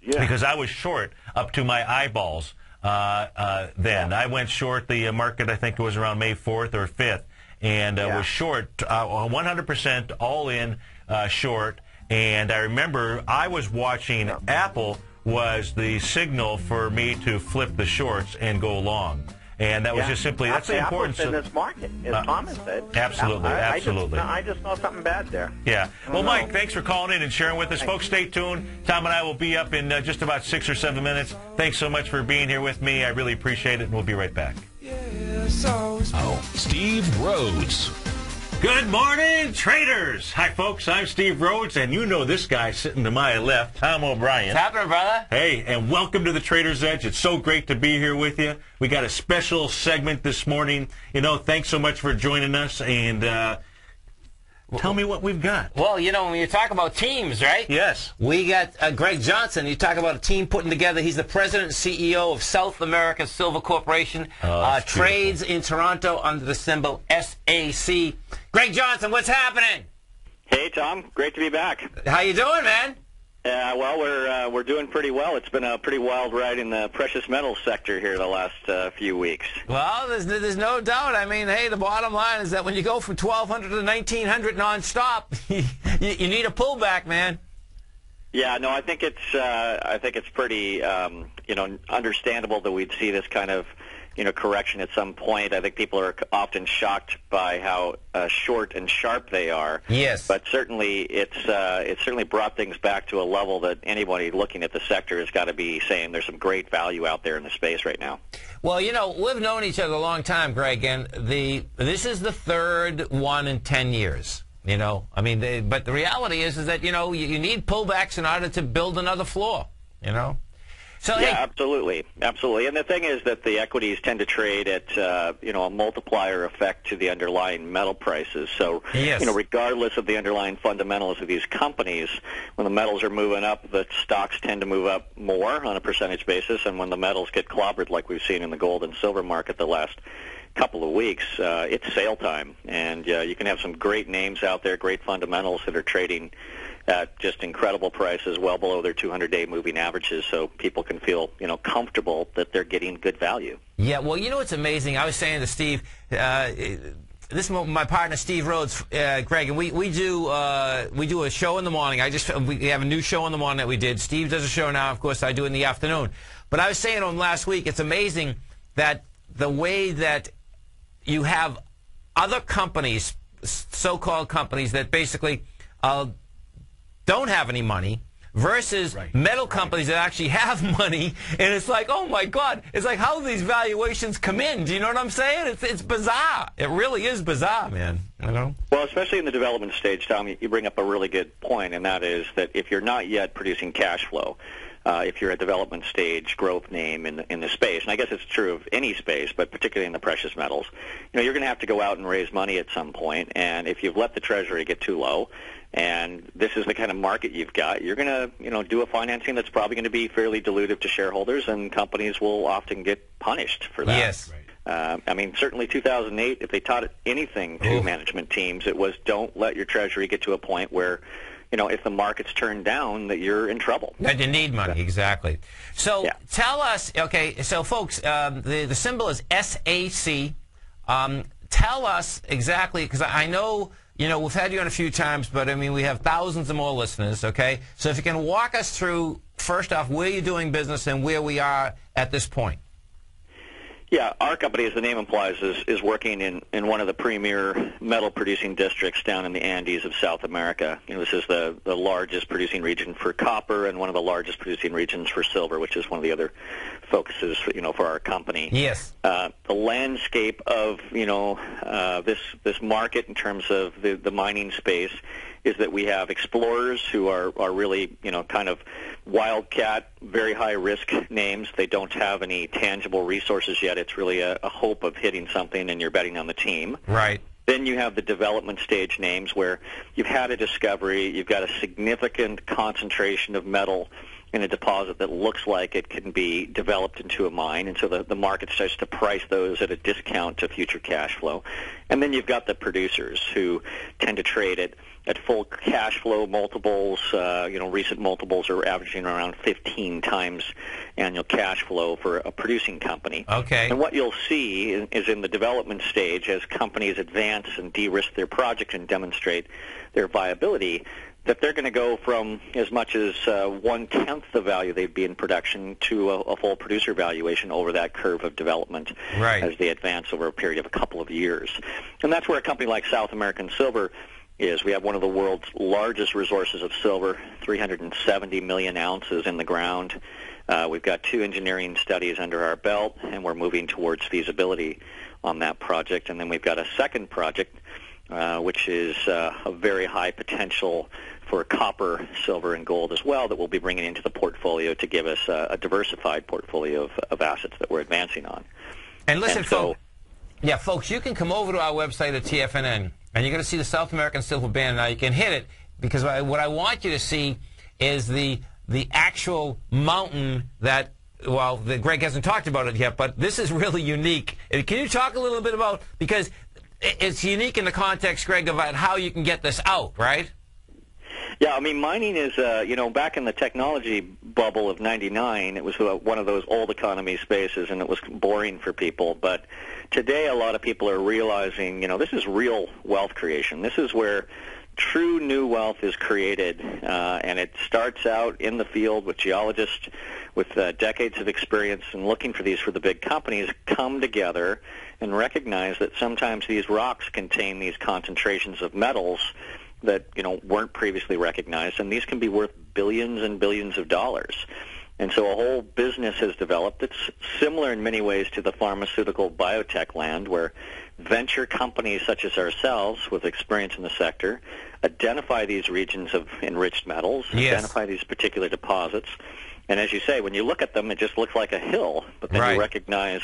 because I was short up to my eyeballs. Uh, uh, then I went short the uh, market. I think it was around May 4th or 5th, and uh, was short uh, 100% all in uh, short. And I remember I was watching Apple was the signal for me to flip the shorts and go long. And that was Yeah. just simply that's the Apple's importance in this market, as Uh, Thomas said. absolutely, I, I absolutely. just, I just know something bad there. Yeah. Well, Mike, know. thanks for calling in and sharing with us. Folks, stay tuned. Tom and I will be up in uh, just about six or seven minutes. Thanks so much for being here with me. I really appreciate it, and we'll be right back. Oh, Steve Rhodes. Good morning, traders. Hi, folks. I'm Steve Rhodes, and you know this guy sitting to my left, Tom O'Brien. What's happening, brother? Hey, and welcome to the Trader's Edge. It's so great to be here with you. We got a special segment this morning. You know, thanks so much for joining us, and uh, tell me what we've got. Well, you know, when you talk about teams, right? Yes. We got uh, Greg Johnson. You talk about a team putting together. He's the president and CEO of South America Silver Corporation. Oh, uh, trades in Toronto under the symbol SAC. Greg Johnson, what's happening? Hey Tom, great to be back. How you doing, man? Uh, well, we're uh, we're doing pretty well. It's been a pretty wild ride in the precious metals sector here the last uh, few weeks. Well, there's, there's no doubt. I mean, hey, the bottom line is that when you go from 1,200 to 1,900 nonstop, *laughs* you, you need a pullback, man. Yeah, no, I think it's uh, I think it's pretty um, you know understandable that we'd see this kind of you know correction at some point. I think people are often shocked by how uh, short and sharp they are. Yes. But certainly it's uh, it's certainly brought things back to a level that anybody looking at the sector has got to be saying there's some great value out there in the space right now. Well, you know, we've known each other a long time, Greg, and the this is the third one in ten years. You know, I mean, they, but the reality is, is that you know you, you need pullbacks in order to build another floor. You know, so yeah, hey, absolutely, absolutely. And the thing is that the equities tend to trade at uh, you know a multiplier effect to the underlying metal prices. So Yes. you know, regardless of the underlying fundamentals of these companies, when the metals are moving up, the stocks tend to move up more on a percentage basis. And when the metals get clobbered, like we've seen in the gold and silver market the last couple of weeks, uh, it's sale time, and uh, you can have some great names out there, great fundamentals that are trading at just incredible prices, well below their 200-day moving averages, so people can feel you know comfortable that they're getting good value. yeah. Well, you know what's amazing? I was saying to Steve. Uh, this is my partner Steve Rhodes, uh, Greg, and we we do uh, we do a show in the morning. I just we have a new show in the morning that we did. Steve does a show now. Of course, I do in the afternoon. But I was saying him last week, it's amazing that the way that you have other companies, so-called companies that basically uh, don't have any money, versus metal companies that actually *laughs* have money. And it's like, oh my God, it's like how these valuations come in. Do you know what I'm saying? It's it's bizarre. It really is bizarre, man. You know. Well, especially in the development stage, Tom, you you bring up a really good point, and that is that if you're not yet producing cash flow, uh, if you're a development stage growth name in the, in the space, and I guess it's true of any space, but particularly in the precious metals, you know, you're going to have to go out and raise money at some point, and if you've let the treasury get too low, and this is the kind of market you've got, you're going to, you know, do a financing that's probably going to be fairly dilutive to shareholders, and companies will often get punished for that. Yes. Uh, I mean, certainly 2008, if they taught anything to management teams, it was don't let your treasury get to a point where, you know, if the markets turned down, that you're in trouble. That you need money, exactly. So tell us, okay, so folks, um, the, the symbol is SAC. Um, tell us exactly, because I know, you know, we've had you on a few times, but I mean, we have thousands of more listeners, okay? So if you can walk us through, first off, where you're doing business and where we are at this point. Yeah, our company, as the name implies, is, is working in, in one of the premier metal producing districts down in the Andes of South America. You know, this is the, the largest producing region for copper and one of the largest producing regions for silver, which is one of the other focuses, you know, for our company. Yes. Uh, the landscape of, you know, uh, this, this market in terms of the, the mining space is that we have explorers who are, are really, you know, kind of wildcat, very high risk names. They don't have any tangible resources yet. It's really a, a hope of hitting something and you're betting on the team. Right. Then you have the development stage names where you've had a discovery, you've got a significant concentration of metal in a deposit that looks like it can be developed into a mine, and so the, the market starts to price those at a discount to future cash flow. And then you've got the producers who tend to trade at, at full cash flow multiples. Uh, you know, recent multiples are averaging around 15 times annual cash flow for a producing company. Okay. And what you'll see is, in the development stage, as companies advance and de-risk their project and demonstrate their viability, that they're going to go from as much as uh, one tenth the value they'd be in production to a, a full producer valuation over that curve of development Right. as they advance over a period of a couple of years. And that's where a company like South American Silver is. We have one of the world's largest resources of silver, 370 million ounces in the ground. Uh, we've got two engineering studies under our belt, and we're moving towards feasibility on that project. And then we've got a second project, uh, which is uh, a very high potential for copper, silver, and gold as well that we'll be bringing into the portfolio to give us uh, a diversified portfolio of, of assets that we're advancing on. And listen, And so- folks. Yeah, folks, you can come over to our website at TFNN, and you're going to see the South American Silver Band. Now you can hit it because what I want you to see is the the actual mountain that. Well, the, Greg hasn't talked about it yet, but this is really unique. Can you talk a little bit about because it's unique in the context, Greg, about how you can get this out, right? Yeah, I mean, mining is, uh, you know, back in the technology bubble of 99, it was uh, one of those old economy spaces and it was boring for people. But today, a lot of people are realizing, you know, this is real wealth creation. This is where true new wealth is created, uh, and it starts out in the field with geologists with uh, decades of experience and looking for these for the big companies come together and recognize that sometimes these rocks contain these concentrations of metals that you know weren't previously recognized, and these can be worth billions and billions of dollars. And so a whole business has developed. It's similar in many ways to the pharmaceutical biotech land, where venture companies such as ourselves, with experience in the sector, identify these regions of enriched metals, Yes. identify these particular deposits. And as you say, when you look at them, it just looks like a hill, but then Right. you recognize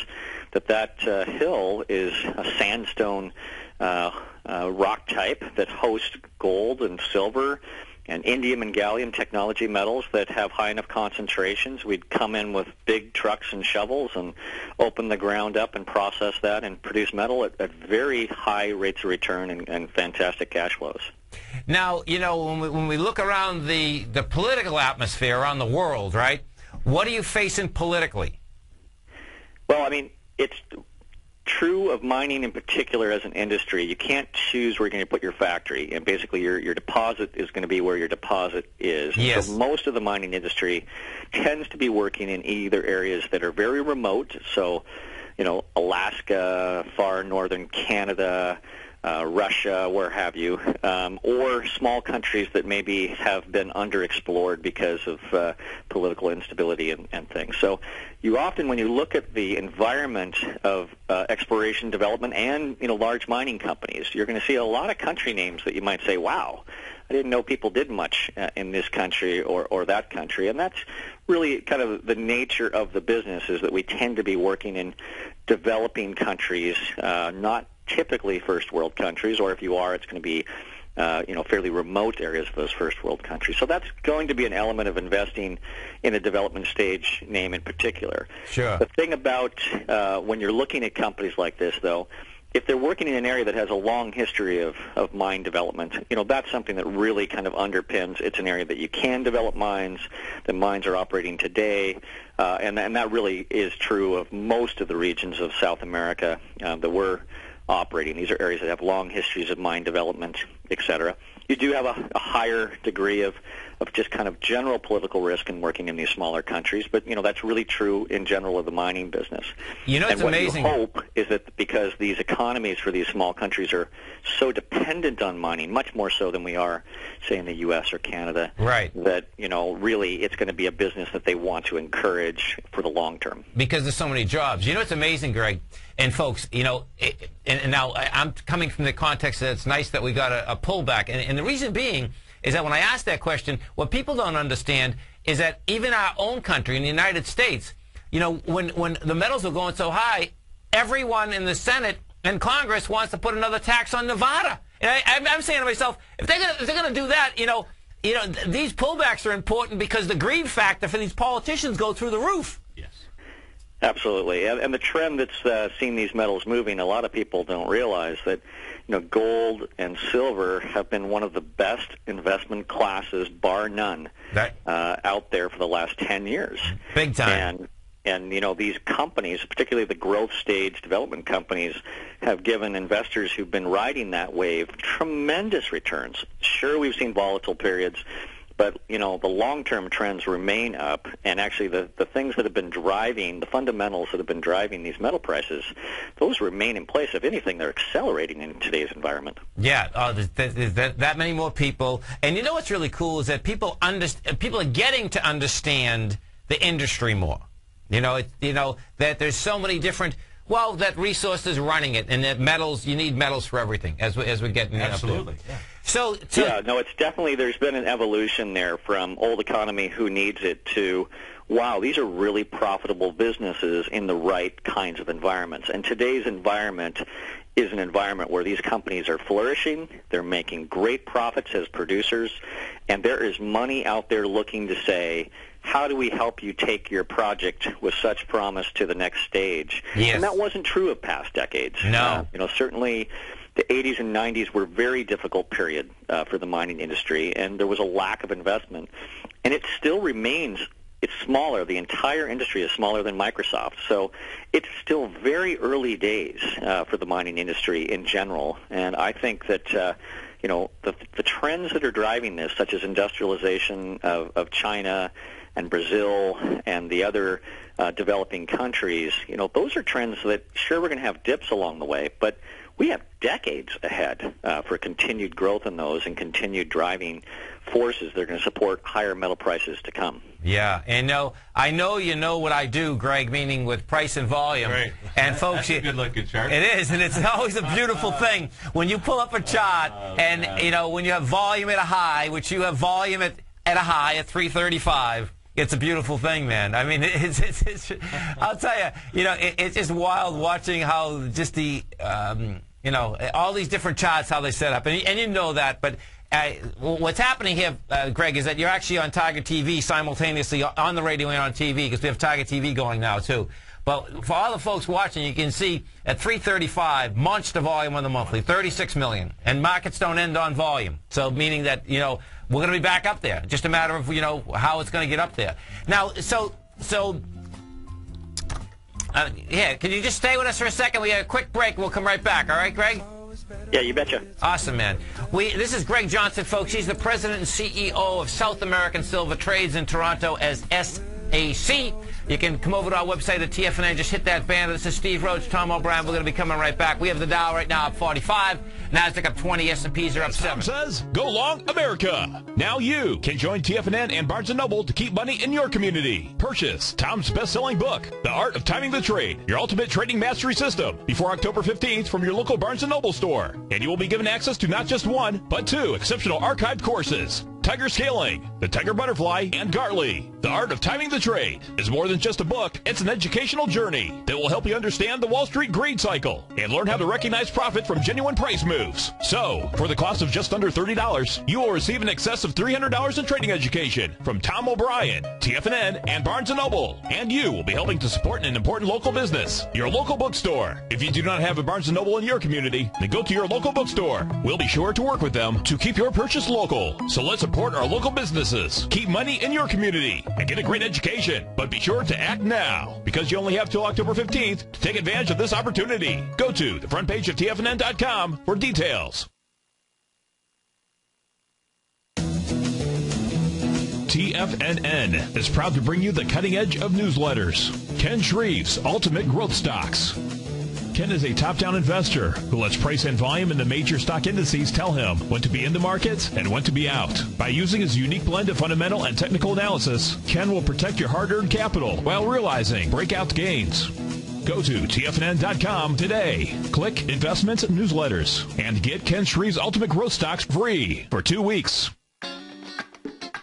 that that uh, hill is a sandstone uh, uh, rock type that hosts gold and silver and indium and gallium technology metals that have high enough concentrations. We'd come in with big trucks and shovels and open the ground up and process that and produce metal at, at very high rates of return and, and fantastic cash flows. Now, you know, when we, when we look around the, the political atmosphere around the world, right? What are you facing politically? Well, I mean, it's true of mining in particular as an industry. You can't choose where you're going to put your factory, and basically your your deposit is going to be where your deposit is. Yes. So most of the mining industry tends to be working in either areas that are very remote. So, you know, Alaska, far northern Canada. Uh, Russia, where have you, um, or small countries that maybe have been underexplored because of uh, political instability and, and things. So you often, when you look at the environment of uh, exploration development and you know large mining companies, you're going to see a lot of country names that you might say, "Wow, I didn't know people did much uh, in this country or, or that country," and that's really kind of the nature of the business is that we tend to be working in developing countries, uh, not typically first world countries, or if you are, it's going to be uh, you know, fairly remote areas of those first world countries. So that's going to be an element of investing in a development stage name in particular. Sure. The thing about uh, when you're looking at companies like this, though, if they're working in an area that has a long history of, of mine development, you know, that's something that really kind of underpins. It's an area that you can develop mines. The mines are operating today. Uh, and, and that really is true of most of the regions of South America uh, that we're operating. These are areas that have long histories of mine development, et cetera. You do have a, a higher degree of, of just kind of general political risk in working in these smaller countries, but you know that's really true in general of the mining business. You know, and it's what amazing. you hope is that because these economies for these small countries are so dependent on mining, much more so than we are, say, in the U.S. or Canada, Right. that you know really it's going to be a business that they want to encourage for the long term. because there's so many jobs. You know, it's amazing, Greg. And folks, you know, it, and, and now I- I'm coming from the context that it's nice that we got a, a pullback. And, and the reason being is that when I ask that question, what people don't understand is that even our own country, in the United States, you know, when, when the metals are going so high, everyone in the Senate and Congress wants to put another tax on Nevada. And I, I'm, I'm saying to myself, if they're gonna, they're going to do that, you know, you know, th- these pullbacks are important because the greed factor for these politicians go through the roof. Yes, absolutely, and, and the trend that's uh, seen these metals moving, a lot of people don't realize that you know gold and silver have been one of the best investment classes, bar none, uh, out there for the last ten years. Big time. And and you know these companies, particularly the growth stage development companies, have given investors who've been riding that wave tremendous returns. Sure, we've seen volatile periods, but you know the long-term trends remain up, and actually the the things that have been driving the fundamentals that have been driving these metal prices, those remain in place. If anything, they're accelerating in today's environment. Yeah, uh, there's, there's, there's that, that many more people. And you know what's really cool is that people underst- people are getting to understand the industry more. You know, it, you know that there's so many different. Well, that resources running it, and that metals. You need metals for everything as we as we get Absolutely, Up there. So, so yeah, no, it's definitely there's been an evolution there from old economy who needs it to wow, these are really profitable businesses in the right kinds of environments. And today's environment is an environment where these companies are flourishing, they're making great profits as producers, and there is money out there looking to say, how do we help you take your project with such promise to the next stage? Yes. And that wasn't true of past decades. No. Uh, you know, certainly the 80s and 90s were a very difficult period uh, for the mining industry, and there was a lack of investment. And it still remains, it's smaller. The entire industry is smaller than Microsoft. So it's still very early days uh, for the mining industry in general. And I think that, uh, you know, the, the trends that are driving this, such as industrialization of, of China and Brazil and the other uh, developing countries, you know, those are trends that sure we're going to have dips along the way, but we have decades ahead uh, for continued growth in those and continued driving forces that are going to support higher metal prices to come. Yeah, and no, I know you know what I do, Greg, meaning with price and volume. Right. And folks, That's a you- good-looking chart. It is, and it's *laughs* always a beautiful thing when you pull up a chart, and you know when you have volume at a high, which you have volume at at a high at 335. It's a beautiful thing, man. I mean, *laughs* it's, it's, it's I'll tell you, you know, it, it's just wild watching how just the, um, you know, all these different charts, how they set up. And, and you know that, but uh, what's happening here, uh, Greg, is that you're actually on Tiger TV simultaneously on the radio and on TV because we have Tiger TV going now, too. But for all the folks watching, you can see at 335, monster volume on the monthly, 36 million. And markets don't end on volume. So meaning that, you know, we're going to be back up there. Just a matter of, you know, how it's going to get up there. Now, so, so, uh, yeah, can you just stay with us for a second? We have a quick break. We'll come right back. All right, Greg? Yeah, you betcha. Awesome, man. We this is Greg Johnson, folks. He's the president and CEO of South American Silver Trades in Toronto as SAC. You can come over to our website at TFNN. Just hit that banner. This is Steve Rhodes, Tom O'Brien. We're going to be coming right back. We have the Dow right now at 45. Nasdaq up 20. S&Ps are up 7. says, go long America. Now you can join TFNN and Barnes & Noble to keep money in your community. Purchase Tom's best-selling book, The Art of Timing the Trade, your ultimate trading mastery system, before October 15th from your local Barnes & Noble store. And you will be given access to not just one, but two exceptional archived courses. Tiger Scaling, The Tiger Butterfly, and Gartley. The Art of Timing the Trade is more than just a book, it's an educational journey that will help you understand the Wall Street greed cycle and learn how to recognize profit from genuine price moves. So, for the cost of just under $30, you will receive an excess of $300 in trading education from Tom O'Brien, TFNN, and Barnes & Noble. And you will be helping to support an important local business, your local bookstore. If you do not have a Barnes & Noble in your community, then go to your local bookstore. We'll be sure to work with them to keep your purchase local. So let's support our local businesses. Keep money in your community and get a great education. But be sure to act now because you only have till October 15th to take advantage of this opportunity. Go to the front page of TFNN.com for details. TFNN is proud to bring you the cutting edge of newsletters. Ken Shreve's Ultimate Growth Stocks. Ken is a top-down investor who lets price and volume in the major stock indices tell him when to be in the market and when to be out. By using his unique blend of fundamental and technical analysis, Ken will protect your hard-earned capital while realizing breakout gains. Go to TFNN.com today. Click Investments Newsletters and get Ken Shreve's Ultimate Growth Stocks free for two weeks.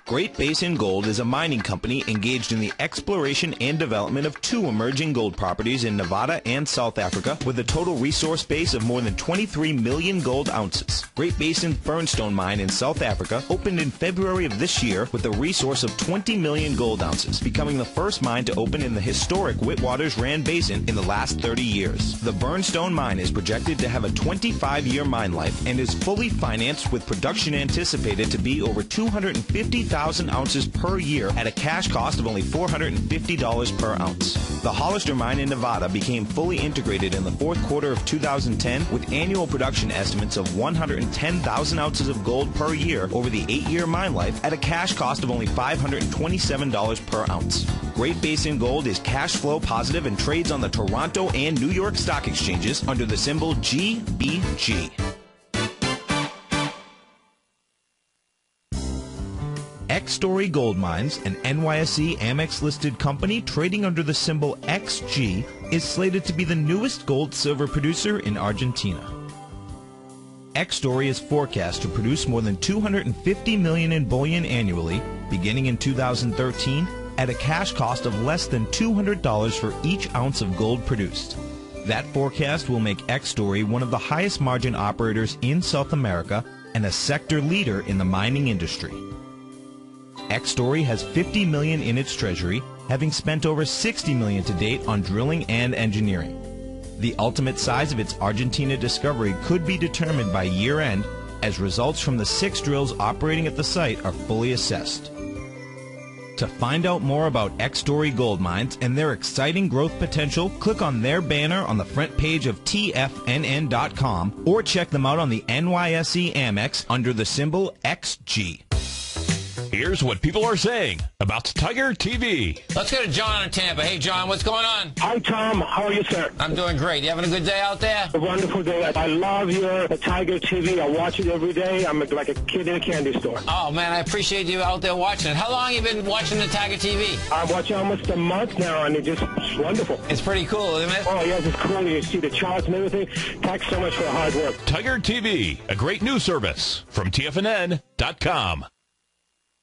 Great Basin Gold is a mining company engaged in the exploration and development of two emerging gold properties in Nevada and South Africa with a total resource base of more than 23 million gold ounces. Great Basin's Burnstone mine in South Africa opened in February of this year with a resource of 20 million gold ounces, becoming the first mine to open in the historic Witwatersrand Rand Basin in the last 30 years. The Burnstone mine is projected to have a 25-year mine life and is fully financed with production anticipated to be over 250,000 1,000 ounces per year at a cash cost of only $450 per ounce. The Hollister mine in Nevada became fully integrated in the fourth quarter of 2010 with annual production estimates of 110,000 ounces of gold per year over the eight-year mine life at a cash cost of only $527 per ounce. Great Basin Gold is cash flow positive and trades on the Toronto and New York stock exchanges under the symbol GBG. Extorre Gold Mines, an NYSE Amex listed company trading under the symbol XG, is slated to be the newest gold silver producer in Argentina. Extorre is forecast to produce more than 250 million in bullion annually, beginning in 2013, at a cash cost of less than $200 for each ounce of gold produced. That forecast will make Extorre one of the highest margin operators in South America and a sector leader in the mining industry. Extorre has 50 million in its treasury, having spent over 60 million to date on drilling and engineering. The ultimate size of its Argentina discovery could be determined by year-end as results from the six drills operating at the site are fully assessed. To find out more about Extorre Gold Mines and their exciting growth potential, click on their banner on the front page of TFNN.com or check them out on the NYSE Amex under the symbol XG. Here's what people are saying about Tiger TV. Let's go to John in Tampa. Hey, John, what's going on? Hi, Tom. How are you, sir? I'm doing great. You having a good day out there? A wonderful day. I love your Tiger TV. I watch it every day. I'm like a kid in a candy store. Oh, man, I appreciate you out there watching it. How long have you been watching the Tiger TV? I'm watching almost a month now, and it's just it's wonderful. It's pretty cool, isn't it? Oh, yeah, it's cool. You see the charts and everything. Thanks so much for the hard work. Tiger TV, a great news service from TFNN.com.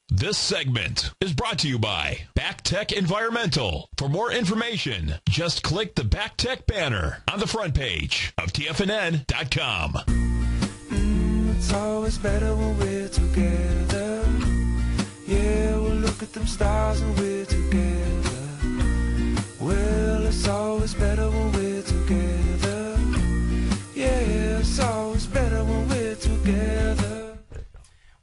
This segment is brought to you by BacTech Environmental. For more information, just click the BacTech banner on the front page of TFNN.com. Mm, it's always better when we're together. Yeah, we'll look at them stars when we're together. Well, it's always better when we're together. Yeah, it's always better when we're together.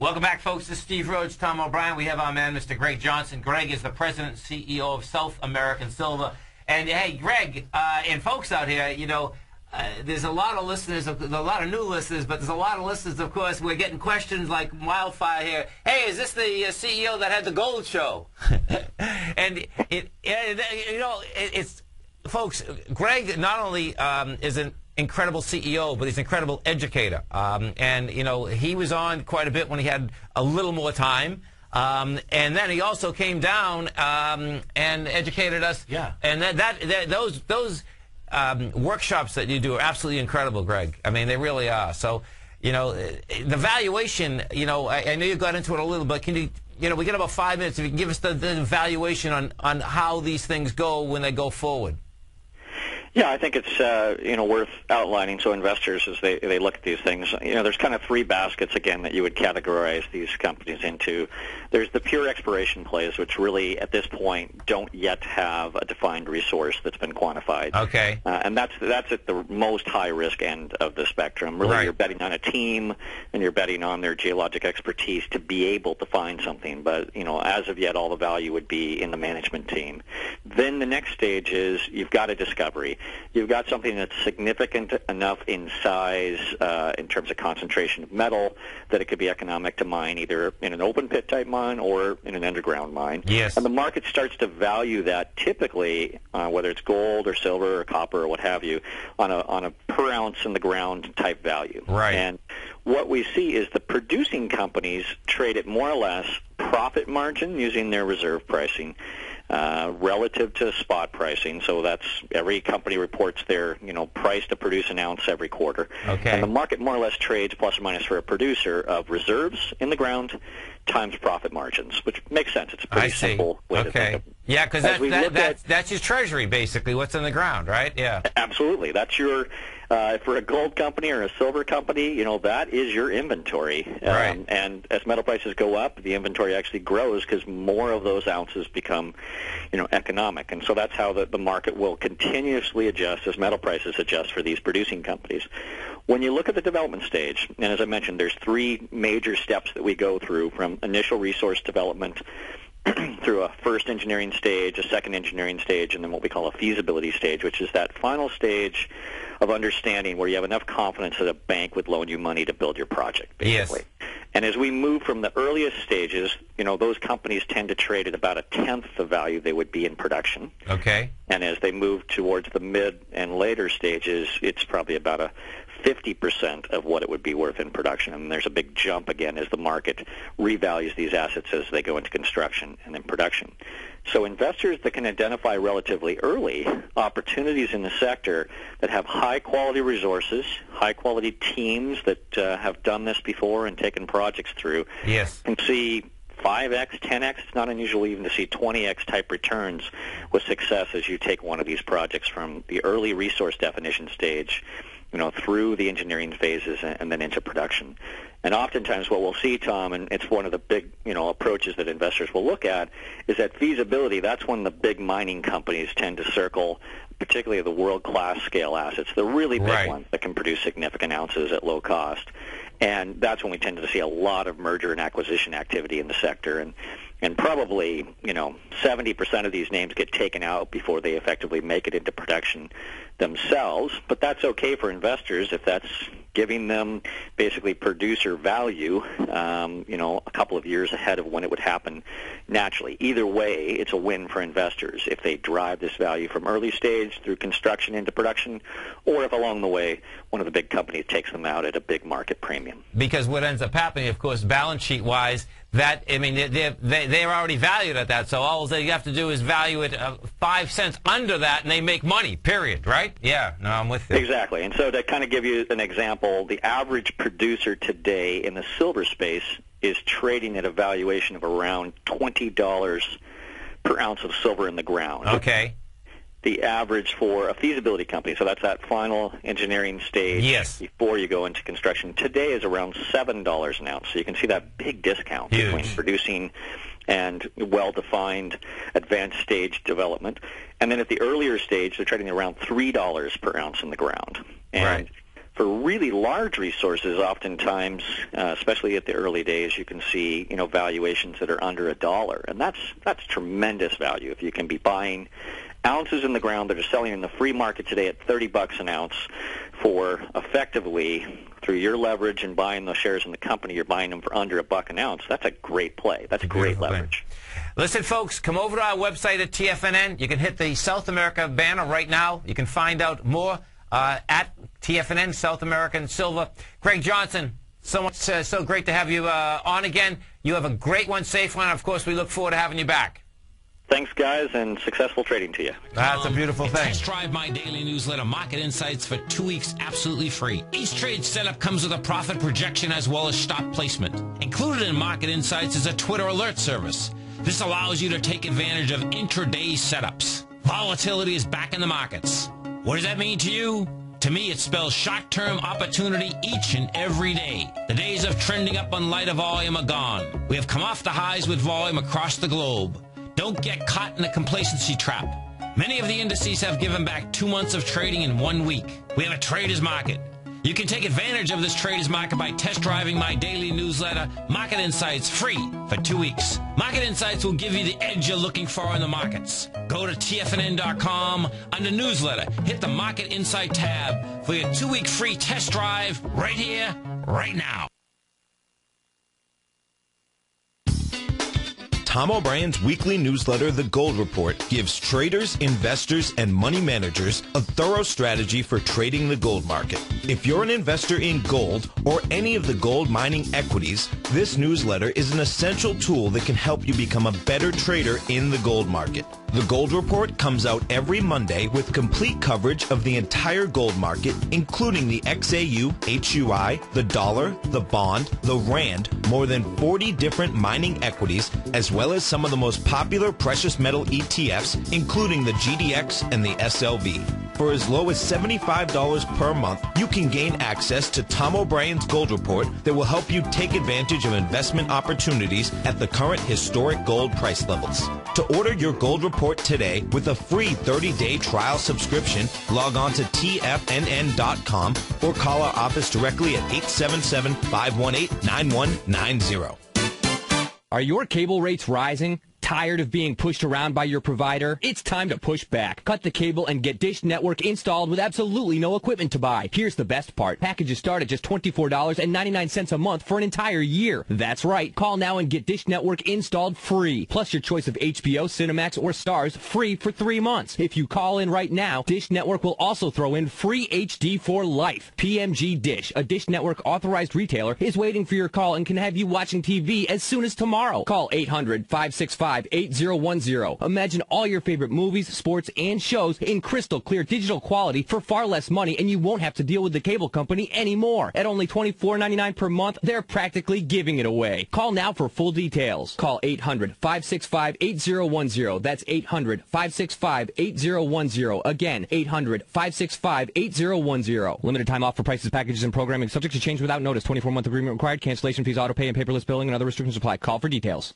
Welcome back, folks. This is Steve Rhodes, Tom O'Brien. We have our man, Mr. Greg Johnson. Greg is the president and CEO of South American Silver. And hey, Greg, uh, and folks out here, you know, uh, there's a lot of listeners, a lot of new listeners, but there's a lot of listeners. Of course, we're getting questions like wildfire here. Hey, is this the uh, CEO that had the Gold Show? *laughs* and it, it, you know, it, it's folks. Greg not only um, is an incredible CEO, but he's an incredible educator. Um, and you know, he was on quite a bit when he had a little more time. Um, and then he also came down um, and educated us. Yeah. And that, that, that those those um, workshops that you do are absolutely incredible, Greg. I mean, they really are. So, you know, the valuation. You know, I, I know you got into it a little, but can you? You know, we get about five minutes. If you can give us the, the valuation on on how these things go when they go forward. Yeah, I think it's uh, you know worth outlining so investors as they they look at these things. You know, there's kind of three baskets again that you would categorize these companies into. There's the pure exploration plays, which really at this point don't yet have a defined resource that's been quantified. Okay. Uh, and that's that's at the most high risk end of the spectrum. Really, Right. you're betting on a team and you're betting on their geologic expertise to be able to find something. But you know, as of yet, all the value would be in the management team. Then the next stage is you've got a discovery. You've got something that's significant enough in size, uh, in terms of concentration of metal, that it could be economic to mine either in an open pit type mine or in an underground mine. Yes. And the market starts to value that typically, uh, whether it's gold or silver or copper or what have you, on a on a per ounce in the ground type value. Right. And what we see is the producing companies trade at more or less profit margin using their reserve pricing. Uh, relative to spot pricing, so that's every company reports their you know price to produce an ounce every quarter. Okay. And the market more or less trades plus or minus for a producer of reserves in the ground times profit margins, which makes sense. It's a pretty simple way to think Okay. of Yeah, because that, that, that's, that's your treasury, basically, what's in the ground, right? Yeah. Absolutely. That's your, uh, for a gold company or a silver company, you know, that is your inventory. Um, Right. And as metal prices go up, the inventory actually grows because more of those ounces become, you know, economic. And so that's how the, the market will continuously adjust as metal prices adjust for these producing companies. When you look at the development stage, and as I mentioned, there's three major steps that we go through from initial resource development *clears throat* through a first engineering stage, a second engineering stage, and then what we call a feasibility stage, which is that final stage of understanding where you have enough confidence that a bank would loan you money to build your project, basically. And as we move from the earliest stages, you know, those companies tend to trade at about a tenth the value they would be in production. Okay. And as they move towards the mid and later stages, it's probably about a 50% of what it would be worth in production. And there's a big jump again as the market revalues these assets as they go into construction and then production. So investors that can identify relatively early opportunities in the sector that have high quality resources, high quality teams that uh, have done this before and taken projects through Yes. can see 5x, 10x. It's not unusual even to see 20x type returns with success as you take one of these projects from the early resource definition stage, you know, through the engineering phases and, and then into production. And oftentimes what we'll see, Tom, and it's one of the big, you know, approaches that investors will look at, is that feasibility, that's when the big mining companies tend to circle particularly the world-class scale assets, the really big Right. ones that can produce significant ounces at low cost. And that's when we tend to see a lot of merger and acquisition activity in the sector. And, and probably, you know, 70% of these names get taken out before they effectively make it into production themselves. But that's okay for investors if that's giving them basically producer value, um, you know, a couple of years ahead of when it would happen naturally. Either way, it's a win for investors if they drive this value from early stage through construction into production, or if along the way one of the big companies takes them out at a big market premium. Because what ends up happening, of course, balance sheet wise, that I mean, they're, they they're already valued at that. So all they have to do is value it uh, five cents under that, and they make money. Period. Right? Yeah. No, I'm with you. Exactly. And so to kind of give you an example, the average producer today in the silver space is trading at a valuation of around $20 per ounce of silver in the ground. Okay. The average for a feasibility company, so that's that final engineering stage Yes. before you go into construction, today is around $7 an ounce. So you can see that big discount between producing and well-defined advanced stage development. And then at the earlier stage, they're trading around $3 per ounce in the ground. And for really large resources, oftentimes, uh, especially at the early days, you can see you know valuations that are under a dollar, and that's that's tremendous value if you can be buying ounces in the ground that are selling in the free market today at 30 bucks an ounce for effectively through your leverage and buying those shares in the company, you're buying them for under a buck an ounce. That's a great play. That's great leverage. Listen, folks, come over to our website at TFNN. You can hit the South America banner right now. You can find out more uh, at TFNN, South American Silver. Greg Johnson, so much, uh, so great to have you uh, on again. You have a great one, safe one. Of course, we look forward to having you back. Thanks, guys, and successful trading to you. That's a beautiful and thing. Test drive my daily newsletter, Market Insights, for two weeks absolutely free. Each trade setup comes with a profit projection as well as stop placement. Included in Market Insights is a Twitter alert service. This allows you to take advantage of intraday setups. Volatility is back in the markets. What does that mean to you? To me, it spells short-term opportunity each and every day. The days of trending up on lighter volume are gone. We have come off the highs with volume across the globe. Don't get caught in a complacency trap. Many of the indices have given back two months of trading in one week. We have a trader's market. You can take advantage of this trader's market by test driving my daily newsletter, Market Insights, free for two weeks. Market Insights will give you the edge you're looking for in the markets. Go to TFNN.com under newsletter, hit the Market Insight tab for your two week free test drive right here, right now. Tom O'Brien's weekly newsletter, The Gold Report, gives traders, investors, and money managers a thorough strategy for trading the gold market. If you're an investor in gold or any of the gold mining equities, this newsletter is an essential tool that can help you become a better trader in the gold market. The Gold Report comes out every Monday with complete coverage of the entire gold market, including the XAU, HUI, the dollar, the bond, the rand, more than 40 different mining equities, as well as some of the most popular precious metal ETFs, including the GDX and the SLV. For as low as $75 per month, you can gain access to Tom O'Brien's Gold Report that will help you take advantage of investment opportunities at the current historic gold price levels. To order your Gold Report today with a free 30-day trial subscription, log on to tfnn.com or call our office directly at 877-518-9190. Are your cable rates rising? Tired of being pushed around by your provider? It's time to push back. Cut the cable and get Dish Network installed with absolutely no equipment to buy. Here's the best part. Packages start at just $24.99 a month for an entire year. That's right. Call now and get Dish Network installed free. Plus your choice of HBO, Cinemax, or Starz free for three months. If you call in right now, Dish Network will also throw in free HD for life. PMG Dish, a Dish Network authorized retailer, is waiting for your call and can have you watching TV as soon as tomorrow. Call 800-565-8010. Imagine all your favorite movies, sports, and shows in crystal clear digital quality for far less money and you won't have to deal with the cable company anymore. At only $24.99 per month, they're practically giving it away. Call now for full details. Call 800-565-8010. That's 800-565-8010. Again, 800-565-8010. Limited time offer prices, packages, and programming subject to change without notice. 24-month agreement required. Cancellation fees, auto pay, and paperless billing and other restrictions apply. Call for details.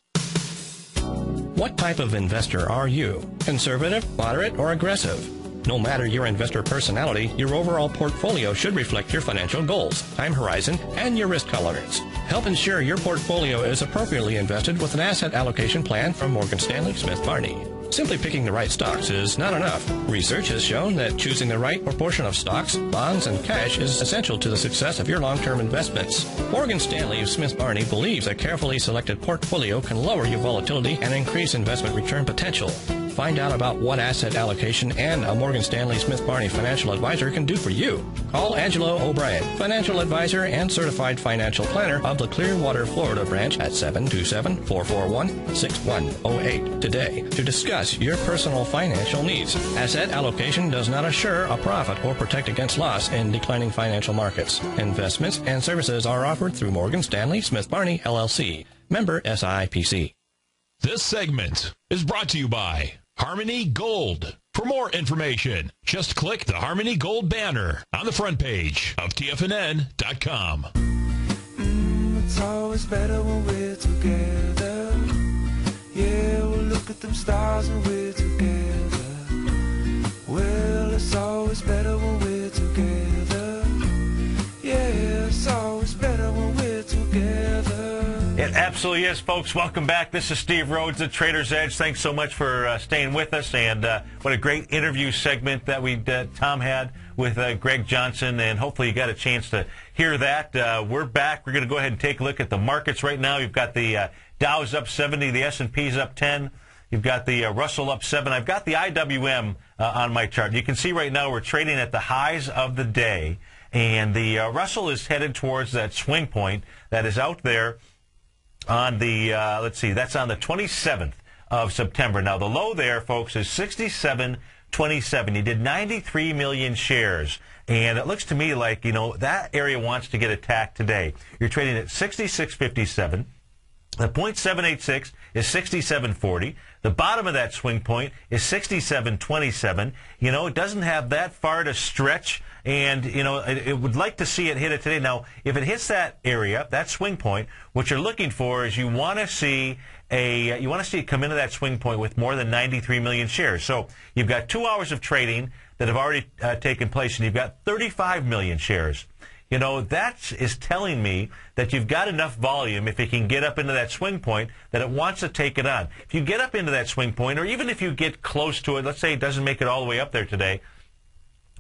What type of investor are you? Conservative, moderate, or aggressive? No matter your investor personality, your overall portfolio should reflect your financial goals, time horizon, and your risk tolerance. Help ensure your portfolio is appropriately invested with an asset allocation plan from Morgan Stanley Smith Barney. Simply picking the right stocks is not enough. Research has shown that choosing the right proportion of stocks, bonds, and cash is essential to the success of your long-term investments. Morgan Stanley of Smith Barney believes a carefully selected portfolio can lower your volatility and increase investment return potential. Find out about what asset allocation and a Morgan Stanley Smith Barney financial advisor can do for you. Call Angelo O'Brien, financial advisor and certified financial planner of the Clearwater, Florida branch at 727-441-6108 today to discuss your personal financial needs. Asset allocation does not assure a profit or protect against loss in declining financial markets. Investments and services are offered through Morgan Stanley Smith Barney LLC. Member SIPC. This segment is brought to you by Harmony Gold. For more information, just click the Harmony Gold banner on the front page of TFNN.com. Mm, it's always better when we're together. Yeah, we'll look at them stars when we're together. Well, it's always better when we're together. Yeah, it's always better when we're together. It absolutely is, folks. Welcome back. This is Steve Rhodes at Trader's Edge. Thanks so much for uh, staying with us, and uh, what a great interview segment that we uh, Tom had with uh, Greg Johnson, and hopefully you got a chance to hear that. Uh, we're back. We're going to go ahead and take a look at the markets right now. You've got the uh, Dow's up 70, the S&P's up 10. You've got the Russell up 7. I've got the IWM on my chart. You can see right now we're trading at the highs of the day, and the Russell is headed towards that swing point that is out there on the, uh, let's see, that's on the 27th of September. Now, the low there, folks, is 67.27. He did 93 million shares. And it looks to me like, you know, that area wants to get attacked today. You're trading at 66.57. The 0.786 is 67.40. The bottom of that swing point is 67.27. You know, it doesn't have that far to stretch and you know it, it, would like to see it hit it today. Now, if it hits that area, that swing point, what you're looking for is you want to see a you want to see it come into that swing point with more than 93 million shares. So you've got two hours of trading that have already uh, taken place, and you've got 35 million shares. You know, that is telling me that you've got enough volume if it can get up into that swing point that it wants to take it on. If you get up into that swing point, or even if you get close to it, let's say it doesn't make it all the way up there today,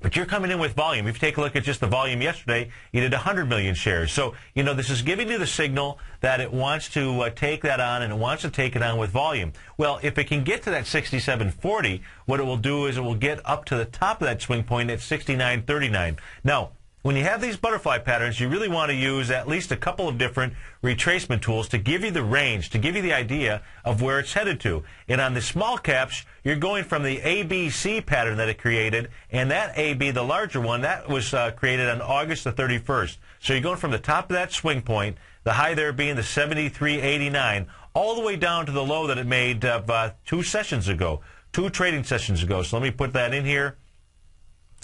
but you're coming in with volume. If you take a look at just the volume yesterday, you did 100 million shares. So, you know, this is giving you the signal that it wants to uh, take that on and it wants to take it on with volume. Well, if it can get to that 67.40, what it will do is it will get up to the top of that swing point at 69.39. Now, when you have these butterfly patterns, you really want to use at least a couple of different retracement tools to give you the range, to give you the idea of where it's headed to. And on the small caps, you're going from the ABC pattern that it created, and that AB, the larger one, that was uh, created on August the 31st. So you're going from the top of that swing point, the high there being the 73.89, all the way down to the low that it made uh, two sessions ago, two trading sessions ago. So let me put that in here.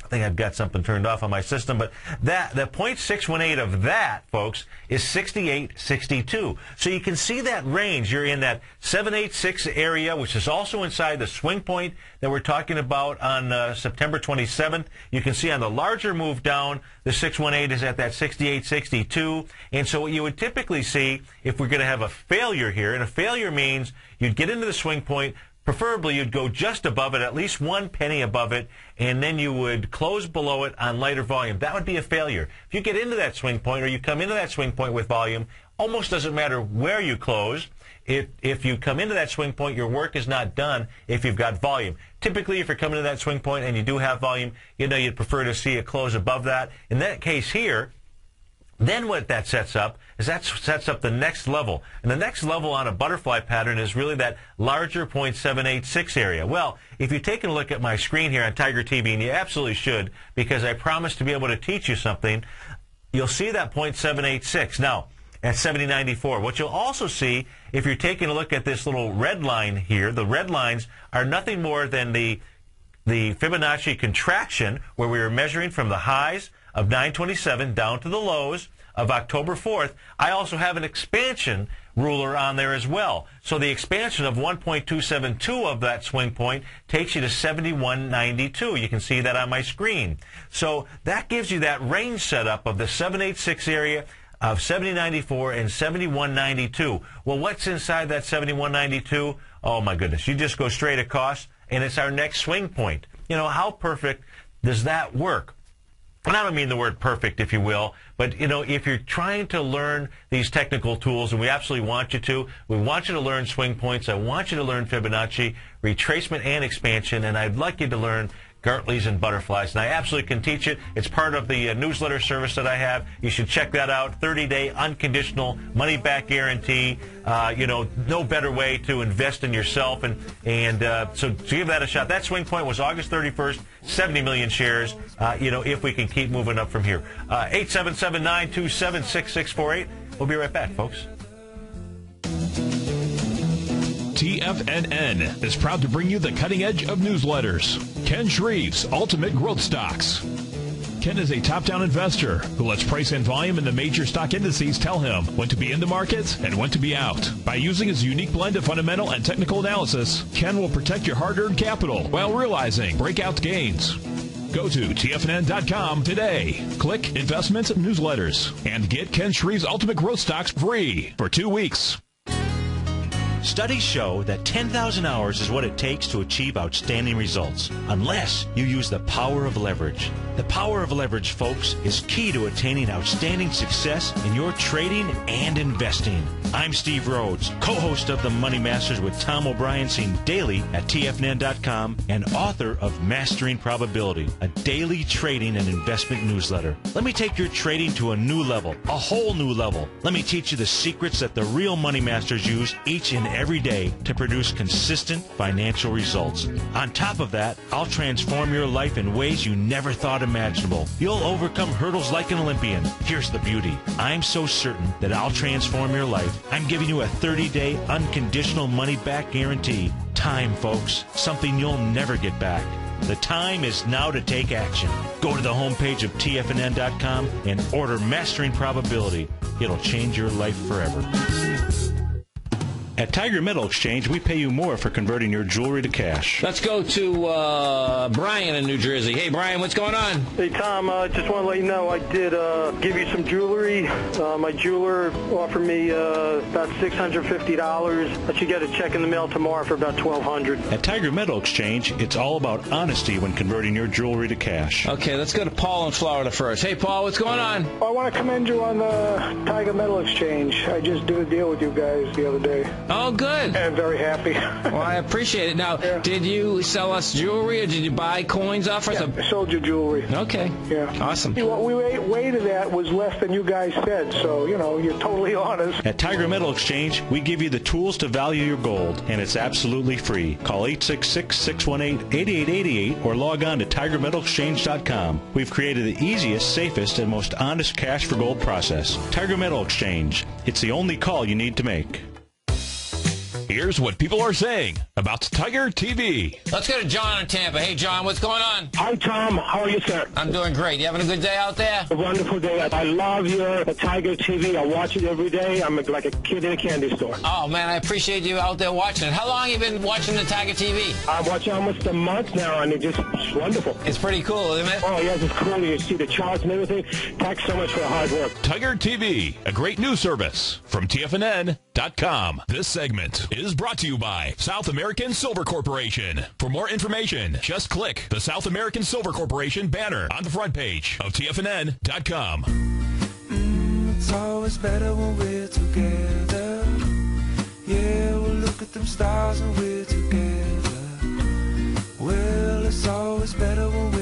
I think I've got something turned off on my system, but that the 0.618 of that, folks, is 68.62. So you can see that range. You're in that 786 area, which is also inside the swing point that we're talking about on uh, September 27th. You can see on the larger move down, the 618 is at that 68.62. And so what you would typically see if we're going to have a failure here, and a failure means you'd get into the swing point, Preferably, you'd go just above it, at least one penny above it, and then you would close below it on lighter volume. That would be a failure. If you get into that swing point or you come into that swing point with volume, almost doesn't matter where you close. If, if you come into that swing point, your work is not done if you've got volume. Typically, if you're coming to that swing point and you do have volume, you know you'd prefer to see it close above that. In that case here, then what that sets up is that sets up the next level. And the next level on a butterfly pattern is really that larger 0.786 area. Well, if you take a look at my screen here on Tiger TV, and you absolutely should, because I promise to be able to teach you something, you'll see that 0.786. Now, at 7094. What you'll also see, if you're taking a look at this little red line here, the red lines are nothing more than the the Fibonacci contraction where we were measuring from the highs of 927 down to the lows of October 4th, I also have an expansion ruler on there as well. So the expansion of 1.272 of that swing point takes you to 7192. You can see that on my screen. So that gives you that range setup of the 786 area of 7094 and 7192. Well, what's inside that 7192? Oh my goodness. You just go straight across and it's our next swing point. You know, how perfect does that work? And I don't mean the word perfect, if you will, but you know, if you're trying to learn these technical tools, and we absolutely want you to, we want you to learn swing points. I want you to learn Fibonacci, retracement, and expansion, and I'd like you to learn Gartley's and butterflies. And I absolutely can teach it. It's part of the uh, newsletter service that I have. You should check that out. 30-day unconditional money-back guarantee. Uh, you know, no better way to invest in yourself. And and uh, so to give that a shot. That swing point was August 31st. 70 million shares. Uh, you know, if we can keep moving up from here. 877-927-6648. Uh, we'll be right back, folks. TFNN is proud to bring you the cutting edge of newsletters. Ken Shreve's Ultimate Growth Stocks. Ken is a top-down investor who lets price and volume in the major stock indices tell him when to be in the market and when to be out. By using his unique blend of fundamental and technical analysis, Ken will protect your hard-earned capital while realizing breakout gains. Go to TFNN.com today. Click Investments Newsletters and get Ken Shreve's Ultimate Growth Stocks free for two weeks. Studies show that 10,000 hours is what it takes to achieve outstanding results, unless you use the power of leverage. The power of leverage, folks, is key to attaining outstanding success in your trading and investing. I'm Steve Rhodes, co-host of the Money Masters with Tom O'Brien, seen daily at TFNN.com and author of Mastering Probability, a daily trading and investment newsletter. Let me take your trading to a new level, a whole new level. Let me teach you the secrets that the real money masters use each and every day to produce consistent financial results. On top of that, I'll transform your life in ways you never thought imaginable. You'll overcome hurdles like an Olympian. Here's the beauty. I'm so certain that I'll transform your life. I'm giving you a 30-day unconditional money-back guarantee. Time, folks. Something you'll never get back. The time is now to take action. Go to the homepage of TFNN.com and order Mastering Probability. It'll change your life forever. At Tiger Metal Exchange, we pay you more for converting your jewelry to cash. Let's go to uh, Brian in New Jersey. Hey, Brian, what's going on? Hey, Tom, I uh, just want to let you know I did uh, give you some jewelry. Uh, my jeweler offered me uh, about $650. I should get a check in the mail tomorrow for about 1,200. At Tiger Metal Exchange, it's all about honesty when converting your jewelry to cash. Okay, let's go to Paul in Florida first. Hey, Paul, what's going on? I want to commend you on the Tiger Metal Exchange. I just did a deal with you guys the other day. Oh, good. I'm very happy. *laughs* well, I appreciate it. Now, yeah. did you sell us jewelry or did you buy coins off us? Yeah, I sold you jewelry. Okay. Yeah. Awesome. What we weighted at was less than you guys said, so, you know, you're totally honest. At Tiger Metal Exchange, we give you the tools to value your gold, and it's absolutely free. Call 866-618-8888 or log on to tigermetalexchange.com. We've created the easiest, safest, and most honest cash for gold process. Tiger Metal Exchange. It's the only call you need to make. Here's what people are saying about Tiger TV. Let's go to John in Tampa. Hey, John, what's going on? Hi, Tom. How are you, sir? I'm doing great. You having a good day out there? A wonderful day. I love your Tiger TV. I watch it every day. I'm like a kid in a candy store. Oh, man, I appreciate you out there watching it. How long have you been watching the Tiger TV? I'm watching almost a month now, and it just, it's wonderful. It's pretty cool, isn't it? Oh, yeah, it's cool. You see the charts and everything. Thanks so much for the hard work. Tiger TV, a great news service from This segment is brought to you by South American Silver Corporation. For more information, just click the South American Silver Corporation banner on the front page of TFNN.com. Mm, it's always better when we're together. Yeah, we'll look at them stars when we're together. Well, it's always better when we're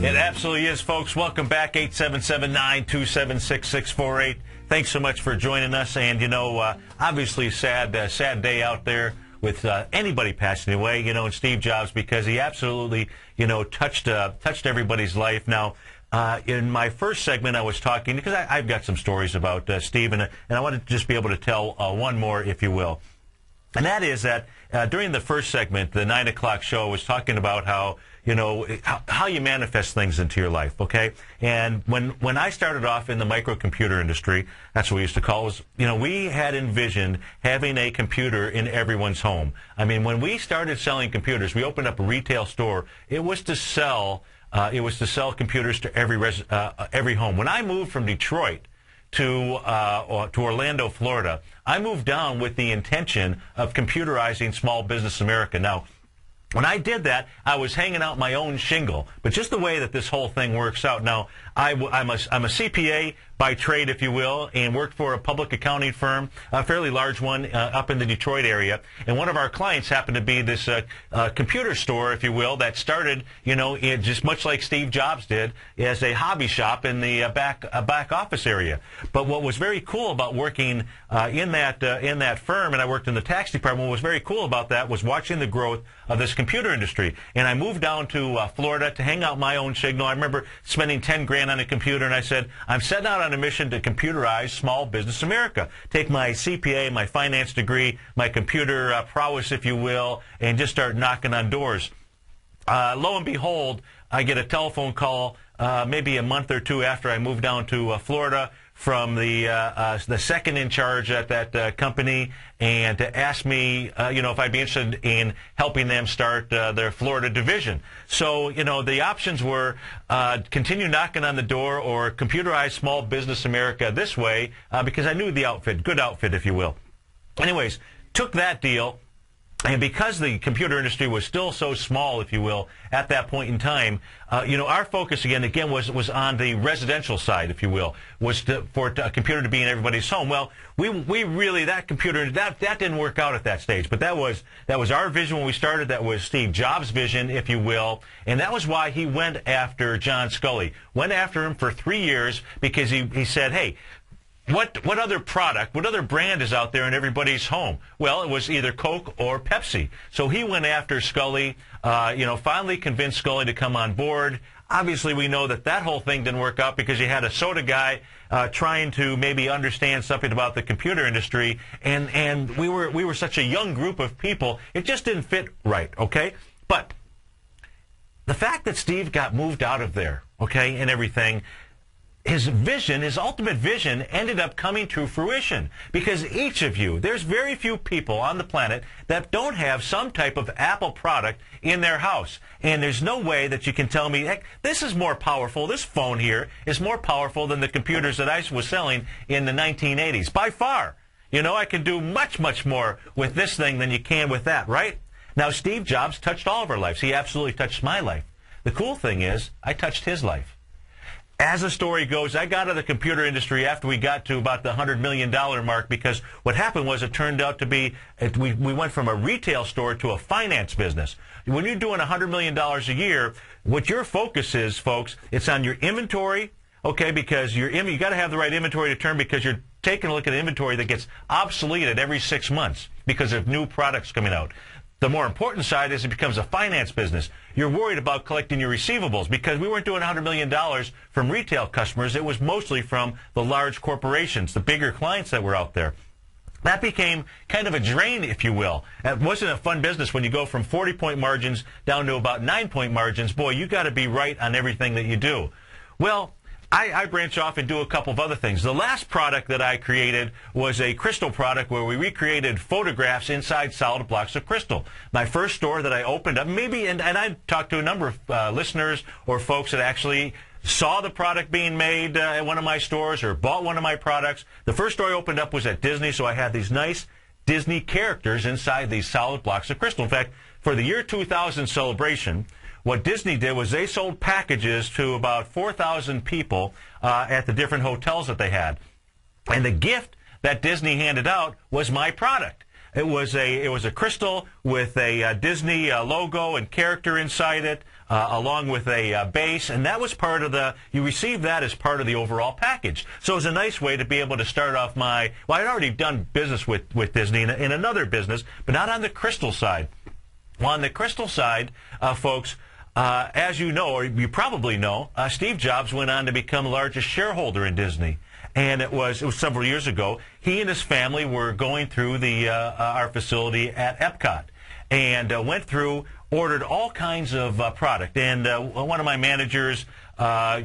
It absolutely is, folks. Welcome back, 877-927-6648. Thanks so much for joining us. And, you know, uh, obviously sad, uh, sad day out there with uh, anybody passing away, you know, and Steve Jobs because he absolutely, you know, touched uh, touched everybody's life. Now, uh, in my first segment, I was talking because I, have got some stories about uh, Steve, and, and I wanted to just be able to tell one more, if you will. And that is that during the first segment, the 9 o'clock show, I was talking about how you know, how, you manifest things into your life, okay? And when, when I started off in the microcomputer industry, that's what we used to call it, was, you know, we had envisioned having a computer in everyone's home. I mean, when we started selling computers, we opened up a retail store. It was to sell, uh, it was to sell computers to every, res, uh, every home. When I moved from Detroit, to uh, to Orlando, Florida. I moved down with the intention of computerizing small business America. Now, when I did that, I was hanging out my own shingle. But just the way that this whole thing works out now, I, am a, I'm a CPA by trade, if you will, and worked for a public accounting firm, a fairly large one uh, up in the Detroit area. And one of our clients happened to be this uh, uh, computer store, if you will, that started, you know, just much like Steve Jobs did, as a hobby shop in the uh, back uh, back office area. But what was very cool about working uh, in that in that firm, and I worked in the tax department, what was very cool about that was watching the growth of this computer industry. And I moved down to Florida to hang out my own signal. I remember spending 10 grand on a computer, and I said, I'm setting out on a mission to computerize small business America. Take my CPA, my finance degree, my computer uh, prowess, if you will, and just start knocking on doors. Uh, lo and behold, I get a telephone call uh, maybe a month or two after I moved down to uh, Florida from the uh, uh, the second in charge at that uh, company and to ask me, uh, you know, if I'd be interested in helping them start uh, their Florida division. So, you know, the options were uh, continue knocking on the door or computerize Small Business America this way because I knew the outfit, good outfit, if you will. Anyways, took that deal and because the computer industry was still so small, if you will, at that point in time, uh, you know, our focus again, again, was was on the residential side, if you will, was to, for a computer to be in everybody's home. Well, we we really that computer that that didn't work out at that stage, but that was that was our vision when we started. That was Steve Jobs' vision, if you will, and that was why he went after John Sculley. Went after him for three years because he he said, hey what what other product, what other brand is out there in everybody's home? Well, it was either Coke or Pepsi. So he went after Sculley, Uh, you know, finally convinced Sculley to come on board. Obviously, we know that that whole thing didn't work out because you had a soda guy uh, trying to maybe understand something about the computer industry, and and we were we were such a young group of people, it just didn't fit right. Okay, but the fact that Steve got moved out of there, okay, and everything, his vision, his ultimate vision, ended up coming to fruition. Because each of you, there's very few people on the planet that don't have some type of Apple product in their house. And there's no way that you can tell me, heck, this is more powerful, this phone here is more powerful than the computers that I was selling in the 1980s. By far. You know, I can do much, much more with this thing than you can with that, right? Now, Steve Jobs touched all of our lives. He absolutely touched my life. The cool thing is, I touched his life as the story goes, I got out of the computer industry after we got to about the $100 million mark because what happened was it turned out to be, it, we, we went from a retail store to a finance business. When you're doing $100 million a year, what your focus is, folks, it's on your inventory, okay, because your, you got to have the right inventory to turn because you're taking a look at inventory that gets obsoleted every six months because of new products coming out. The more important side is it becomes a finance business. You're worried about collecting your receivables because we weren't doing $100 million from retail customers. It was mostly from the large corporations, the bigger clients that were out there. That became kind of a drain, if you will. It wasn't a fun business when you go from 40 point margins down to about 9 point margins. Boy, you got to be right on everything that you do. Well, I, I, branch off and do a couple of other things. The last product that I created was a crystal product where we recreated photographs inside solid blocks of crystal. My first store that I opened up, maybe, and, and I talked to a number of uh, listeners or folks that actually saw the product being made uh, at one of my stores or bought one of my products. The first store I opened up was at Disney, so I had these nice Disney characters inside these solid blocks of crystal. In fact, for the year 2000 celebration, what Disney did was they sold packages to about 4,000 people uh, at the different hotels that they had. And the gift that Disney handed out was my product. It was a it was a crystal with a uh, Disney uh, logo and character inside it, uh, along with a uh, base, and that was part of the. You received that as part of the overall package. So it was a nice way to be able to start off my. Well, I'd already done business with with Disney in, in another business, but not on the crystal side. Well, on the crystal side, uh, folks, uh, as you know, or you probably know, uh, Steve Jobs went on to become the largest shareholder in Disney. And it was it was several years ago. He and his family were going through the uh, uh our facility at Epcot, and uh, went through, ordered all kinds of uh, product. And one of my managers,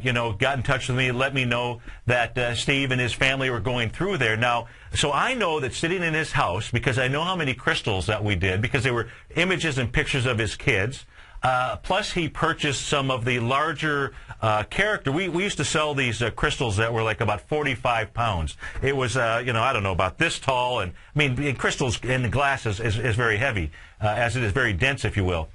you know, got in touch with me, let me know that Steve and his family were going through there. Now, so I know that sitting in his house, because I know how many crystals that we did, because there were images and pictures of his kids. Uh, plus, he purchased some of the larger uh, character. We, we used to sell these uh, crystals that were like about 45 pounds. It was, uh, you know, I don't know, about this tall. And I mean, crystals in glass is, is, is very heavy, uh, as it is very dense, if you will.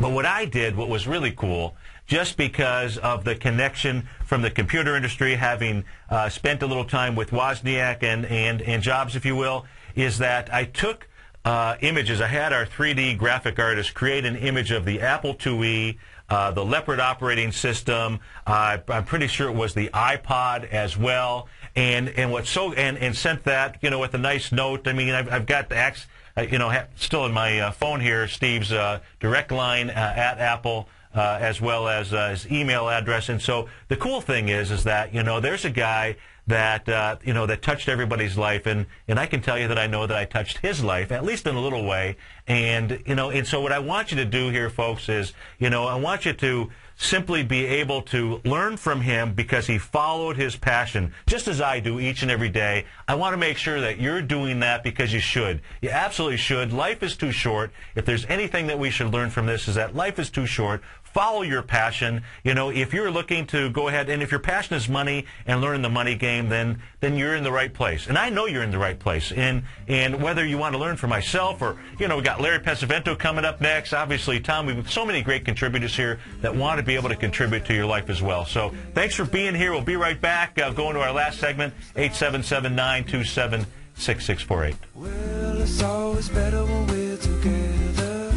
But what I did, what was really cool, just because of the connection from the computer industry, having uh, spent a little time with Wozniak and, and, and Jobs, if you will, is that I took uh, images. I had our 3D graphic artist create an image of the Apple IIe, uh, the Leopard operating system. Uh, I'm pretty sure it was the iPod as well. And and what so and, and sent that you know with a nice note. I mean I've, I've got the X, uh, you know still in my uh, phone here Steve's uh, direct line at Apple. as well as his email address, and so the cool thing is, is that you know there's a guy that uh, you know that touched everybody's life, and and I can tell you that I know that I touched his life at least in a little way, and you know, and so what I want you to do here, folks, is you know I want you to simply be able to learn from him because he followed his passion, just as I do each and every day. I want to make sure that you're doing that because you should. You absolutely should. Life is too short. If there's anything that we should learn from this is that life is too short follow your passion. You know, if you're looking to go ahead and if your passion is money and learning the money game, then then you're in the right place. And I know you're in the right place. And and whether you want to learn for myself or you know, we got Larry Pesavento coming up next. Obviously, Tom, we've so many great contributors here that want to be able to contribute to your life as well. So thanks for being here. We'll be right back. Uh, going to our last segment, 877 927 6648. Well, it's always better when we're together.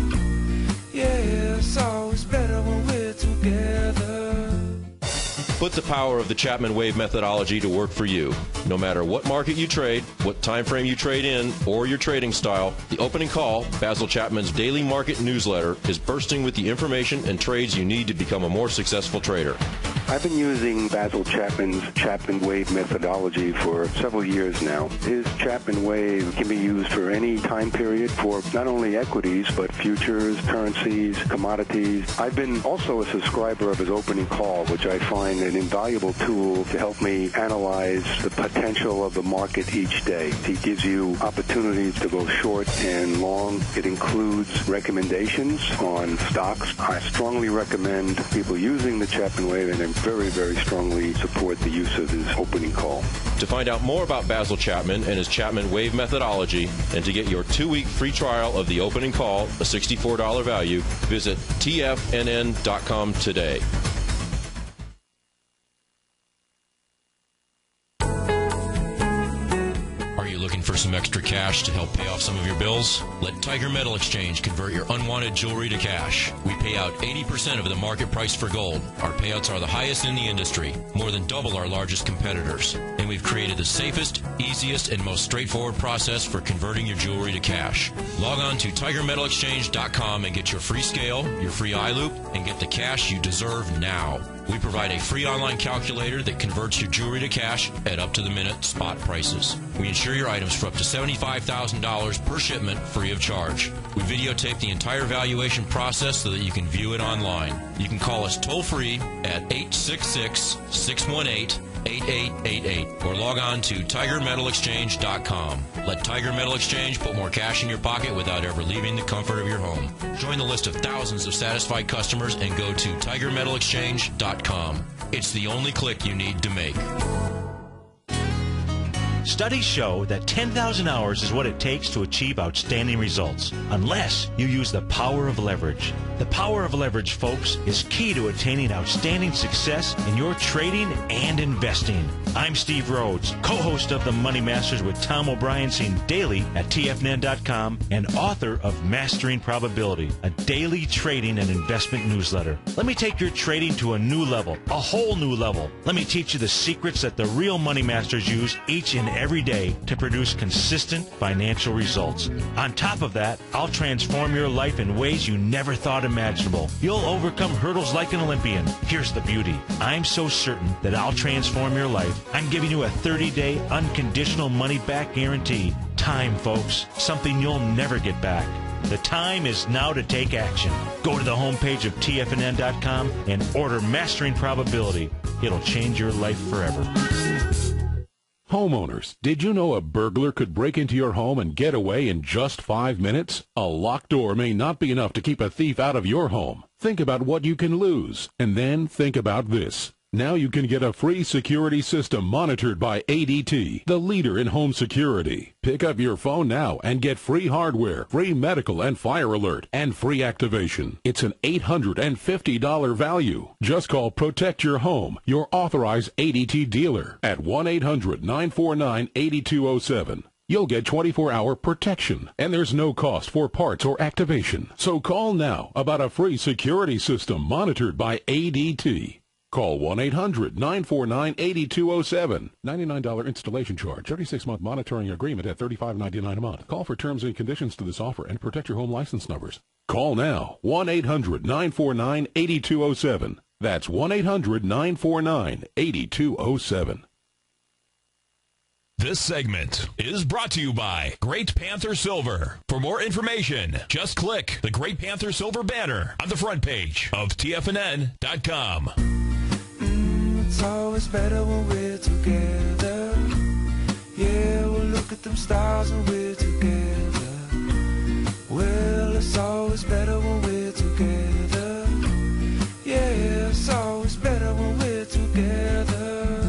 Yeah, it's always better when we're together. Put the power of the Chapman Wave methodology to work for you. No matter what market you trade, what time frame you trade in, or your trading style, the opening call, Basil Chapman's daily market newsletter, is bursting with the information and trades you need to become a more successful trader. I've been using Basil Chapman's Chapman Wave methodology for several years now. His Chapman Wave can be used for any time period for not only equities, but futures, currencies, commodities. I've been also a subscriber of his opening call, which I find an invaluable tool to help me analyze the potential of the market each day. He gives you opportunities to go short and long. It includes recommendations on stocks. I strongly recommend people using the Chapman Wave and very, very strongly support the use of his opening call. To find out more about Basil Chapman and his Chapman Wave methodology, and to get your two-week free trial of the opening call, a $64 value, visit tfnn.com today. Looking for some extra cash to help pay off some of your bills? Let Tiger Metal Exchange convert your unwanted jewelry to cash. We pay out 80% of the market price for gold. Our payouts are the highest in the industry, more than double our largest competitors. And we've created the safest, easiest, and most straightforward process for converting your jewelry to cash. Log on to TigerMetalExchange.com and get your free scale, your free eye loupe, and get the cash you deserve now. We provide a free online calculator that converts your jewelry to cash at up to the minute spot prices. We insure your items for up to $75,000 per shipment free of charge. We videotape the entire valuation process so that you can view it online. You can call us toll free at 866 618 8888 or log on to tigermetalexchange.com. Let Tiger Metal Exchange put more cash in your pocket without ever leaving the comfort of your home. Join the list of thousands of satisfied customers and go to tigermetalexchange.com. It's the only click you need to make. Studies show that 10,000 hours is what it takes to achieve outstanding results, unless you use the power of leverage. The power of leverage, folks, is key to attaining outstanding success in your trading and investing. I'm Steve Rhodes, co-host of the Money Masters with Tom O'Brien, seen daily at TFNN.com and author of Mastering Probability, a daily trading and investment newsletter. Let me take your trading to a new level, a whole new level. Let me teach you the secrets that the real Money Masters use each and every day to produce consistent financial results. On top of that, I'll transform your life in ways you never thought imaginable. You'll overcome hurdles like an Olympian. Here's the beauty. I'm so certain that I'll transform your life. I'm giving you a 30-day unconditional money-back guarantee. Time, folks. Something you'll never get back. The time is now to take action. Go to the homepage of TFNN.com and order Mastering Probability. It'll change your life forever. Homeowners, did you know a burglar could break into your home and get away in just five minutes? A locked door may not be enough to keep a thief out of your home. Think about what you can lose, and then think about this. Now you can get a free security system monitored by ADT, the leader in home security. Pick up your phone now and get free hardware, free medical and fire alert, and free activation. It's an $850 value. Just call Protect Your Home, your authorized ADT dealer, at 1-800-949-8207. You'll get 24-hour protection, and there's no cost for parts or activation. So call now about a free security system monitored by ADT. Call 1-800-949-8207. $99 installation charge. 36-month monitoring agreement at $35.99 a month. Call for terms and conditions to this offer and protect your home license numbers. Call now. 1-800-949-8207. That's 1-800-949-8207. This segment is brought to you by Great Panther Silver. For more information, just click the Great Panther Silver banner on the front page of TFNN.com. It's always better when we're together. Yeah, we'll look at them stars when we're together. Well, it's always better when we're together. Yeah, it's always better when we're together.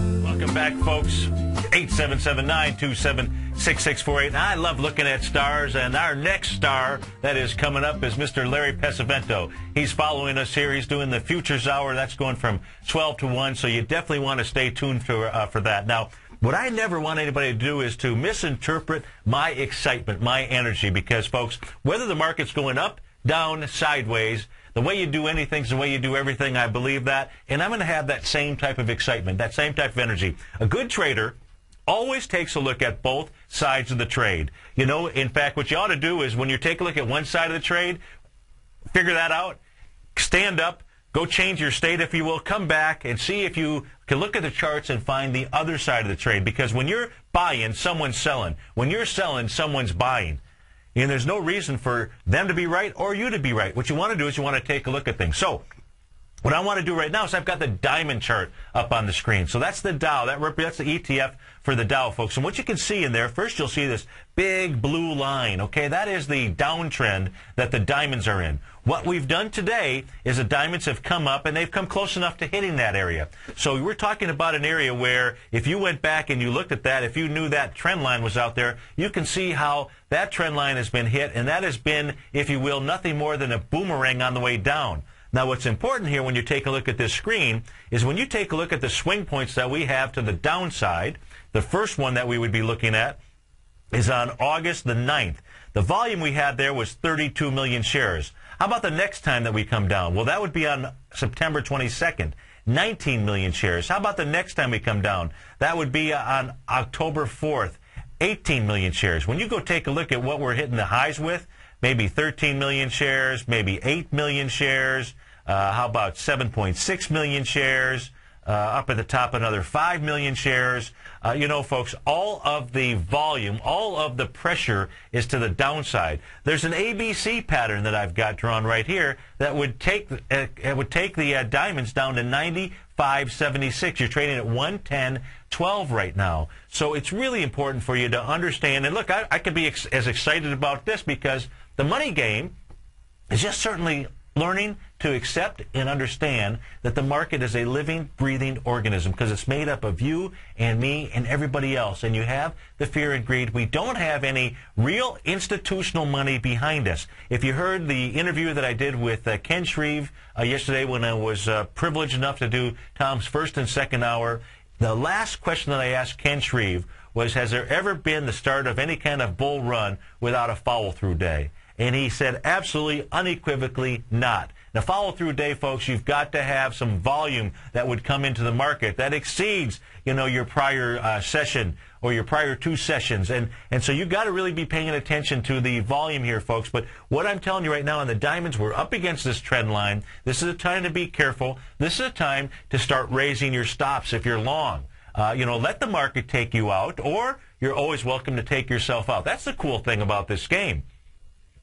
Welcome back, folks. 877-927-6648. I love looking at stars, and our next star that is coming up is Mr. Larry Pesavento. He's following us here. He's doing the Futures Hour. That's going from 12 to 1, so you definitely want to stay tuned for, uh, for that. Now, what I never want anybody to do is to misinterpret my excitement, my energy, because, folks, whether the market's going up, down, sideways, the way you do anything is the way you do everything. I believe that. And I'm going to have that same type of excitement, that same type of energy. A good trader always takes a look at both sides of the trade. You know, in fact, what you ought to do is when you take a look at one side of the trade, figure that out, stand up, go change your state, if you will, come back and see if you can look at the charts and find the other side of the trade. Because when you're buying, someone's selling. When you're selling, someone's buying. And there's no reason for them to be right or you to be right. What you want to do is you want to take a look at things. So, what I want to do right now is I've got the diamond chart up on the screen. So that's the Dow. That that's the ETF for the Dow, folks. And what you can see in there, first you'll see this big blue line. Okay, that is the downtrend that the diamonds are in. What we've done today is the diamonds have come up and they've come close enough to hitting that area. So we're talking about an area where if you went back and you looked at that, if you knew that trend line was out there, you can see how that trend line has been hit and that has been, if you will, nothing more than a boomerang on the way down. Now, what's important here when you take a look at this screen is when you take a look at the swing points that we have to the downside, the first one that we would be looking at is on August the 9th. The volume we had there was 32 million shares. How about the next time that we come down? Well, that would be on September 22nd. 19 million shares. How about the next time we come down? That would be on October 4th. 18 million shares. When you go take a look at what we're hitting the highs with, maybe 13 million shares, maybe 8 million shares, uh, how about 7.6 million shares? Uh, up at the top, another 5 million shares. Uh, you know, folks, all of the volume, all of the pressure is to the downside. There's an ABC pattern that I've got drawn right here that would take uh, would take the uh, diamonds down to 95.76. You're trading at 110.12 right now. So it's really important for you to understand. And look, I, I could be ex as excited about this because the money game is just certainly learning to accept and understand that the market is a living, breathing organism because it's made up of you and me and everybody else. And you have the fear and greed. We don't have any real institutional money behind us. If you heard the interview that I did with uh, Ken Shreve uh, yesterday when I was uh, privileged enough to do Tom's first and second hour, the last question that I asked Ken Shreve was, has there ever been the start of any kind of bull run without a follow-through day? And he said, absolutely, unequivocally not. Now, follow through day, folks, you've got to have some volume that would come into the market that exceeds, you know, your prior uh, session or your prior two sessions. And, and so you've got to really be paying attention to the volume here, folks. But what I'm telling you right now on the diamonds, we're up against this trend line. This is a time to be careful. This is a time to start raising your stops if you're long. Uh, you know, let the market take you out, or you're always welcome to take yourself out. That's the cool thing about this game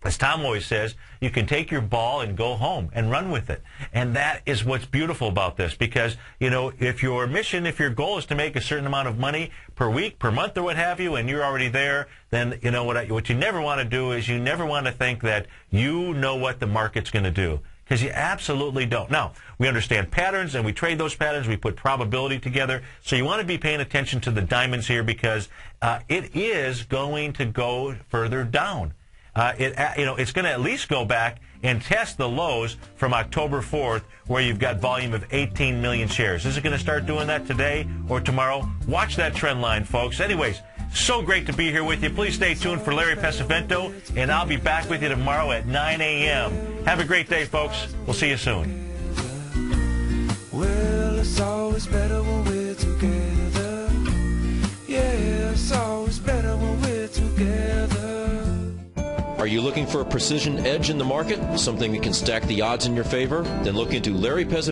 as Tom always says, you can take your ball and go home and run with it. And that is what's beautiful about this because, you know, if your mission, if your goal is to make a certain amount of money per week, per month, or what have you, and you're already there, then, you know, what, I, what you never want to do is you never want to think that you know what the market's going to do because you absolutely don't. Now, we understand patterns and we trade those patterns. We put probability together. So you want to be paying attention to the diamonds here because uh, it is going to go further down uh, it, uh, you know, it's going to at least go back and test the lows from October 4th, where you've got volume of 18 million shares. Is it going to start doing that today or tomorrow? Watch that trend line, folks. Anyways, so great to be here with you. Please stay tuned for Larry Pesavento, and I'll be back with you tomorrow at 9 a.m. Have a great day, folks. We'll see you soon. Well, it's always better when we're together. Yeah, it's always better when. Are you looking for a precision edge in the market? Something that can stack the odds in your favor? Then look into Larry Pez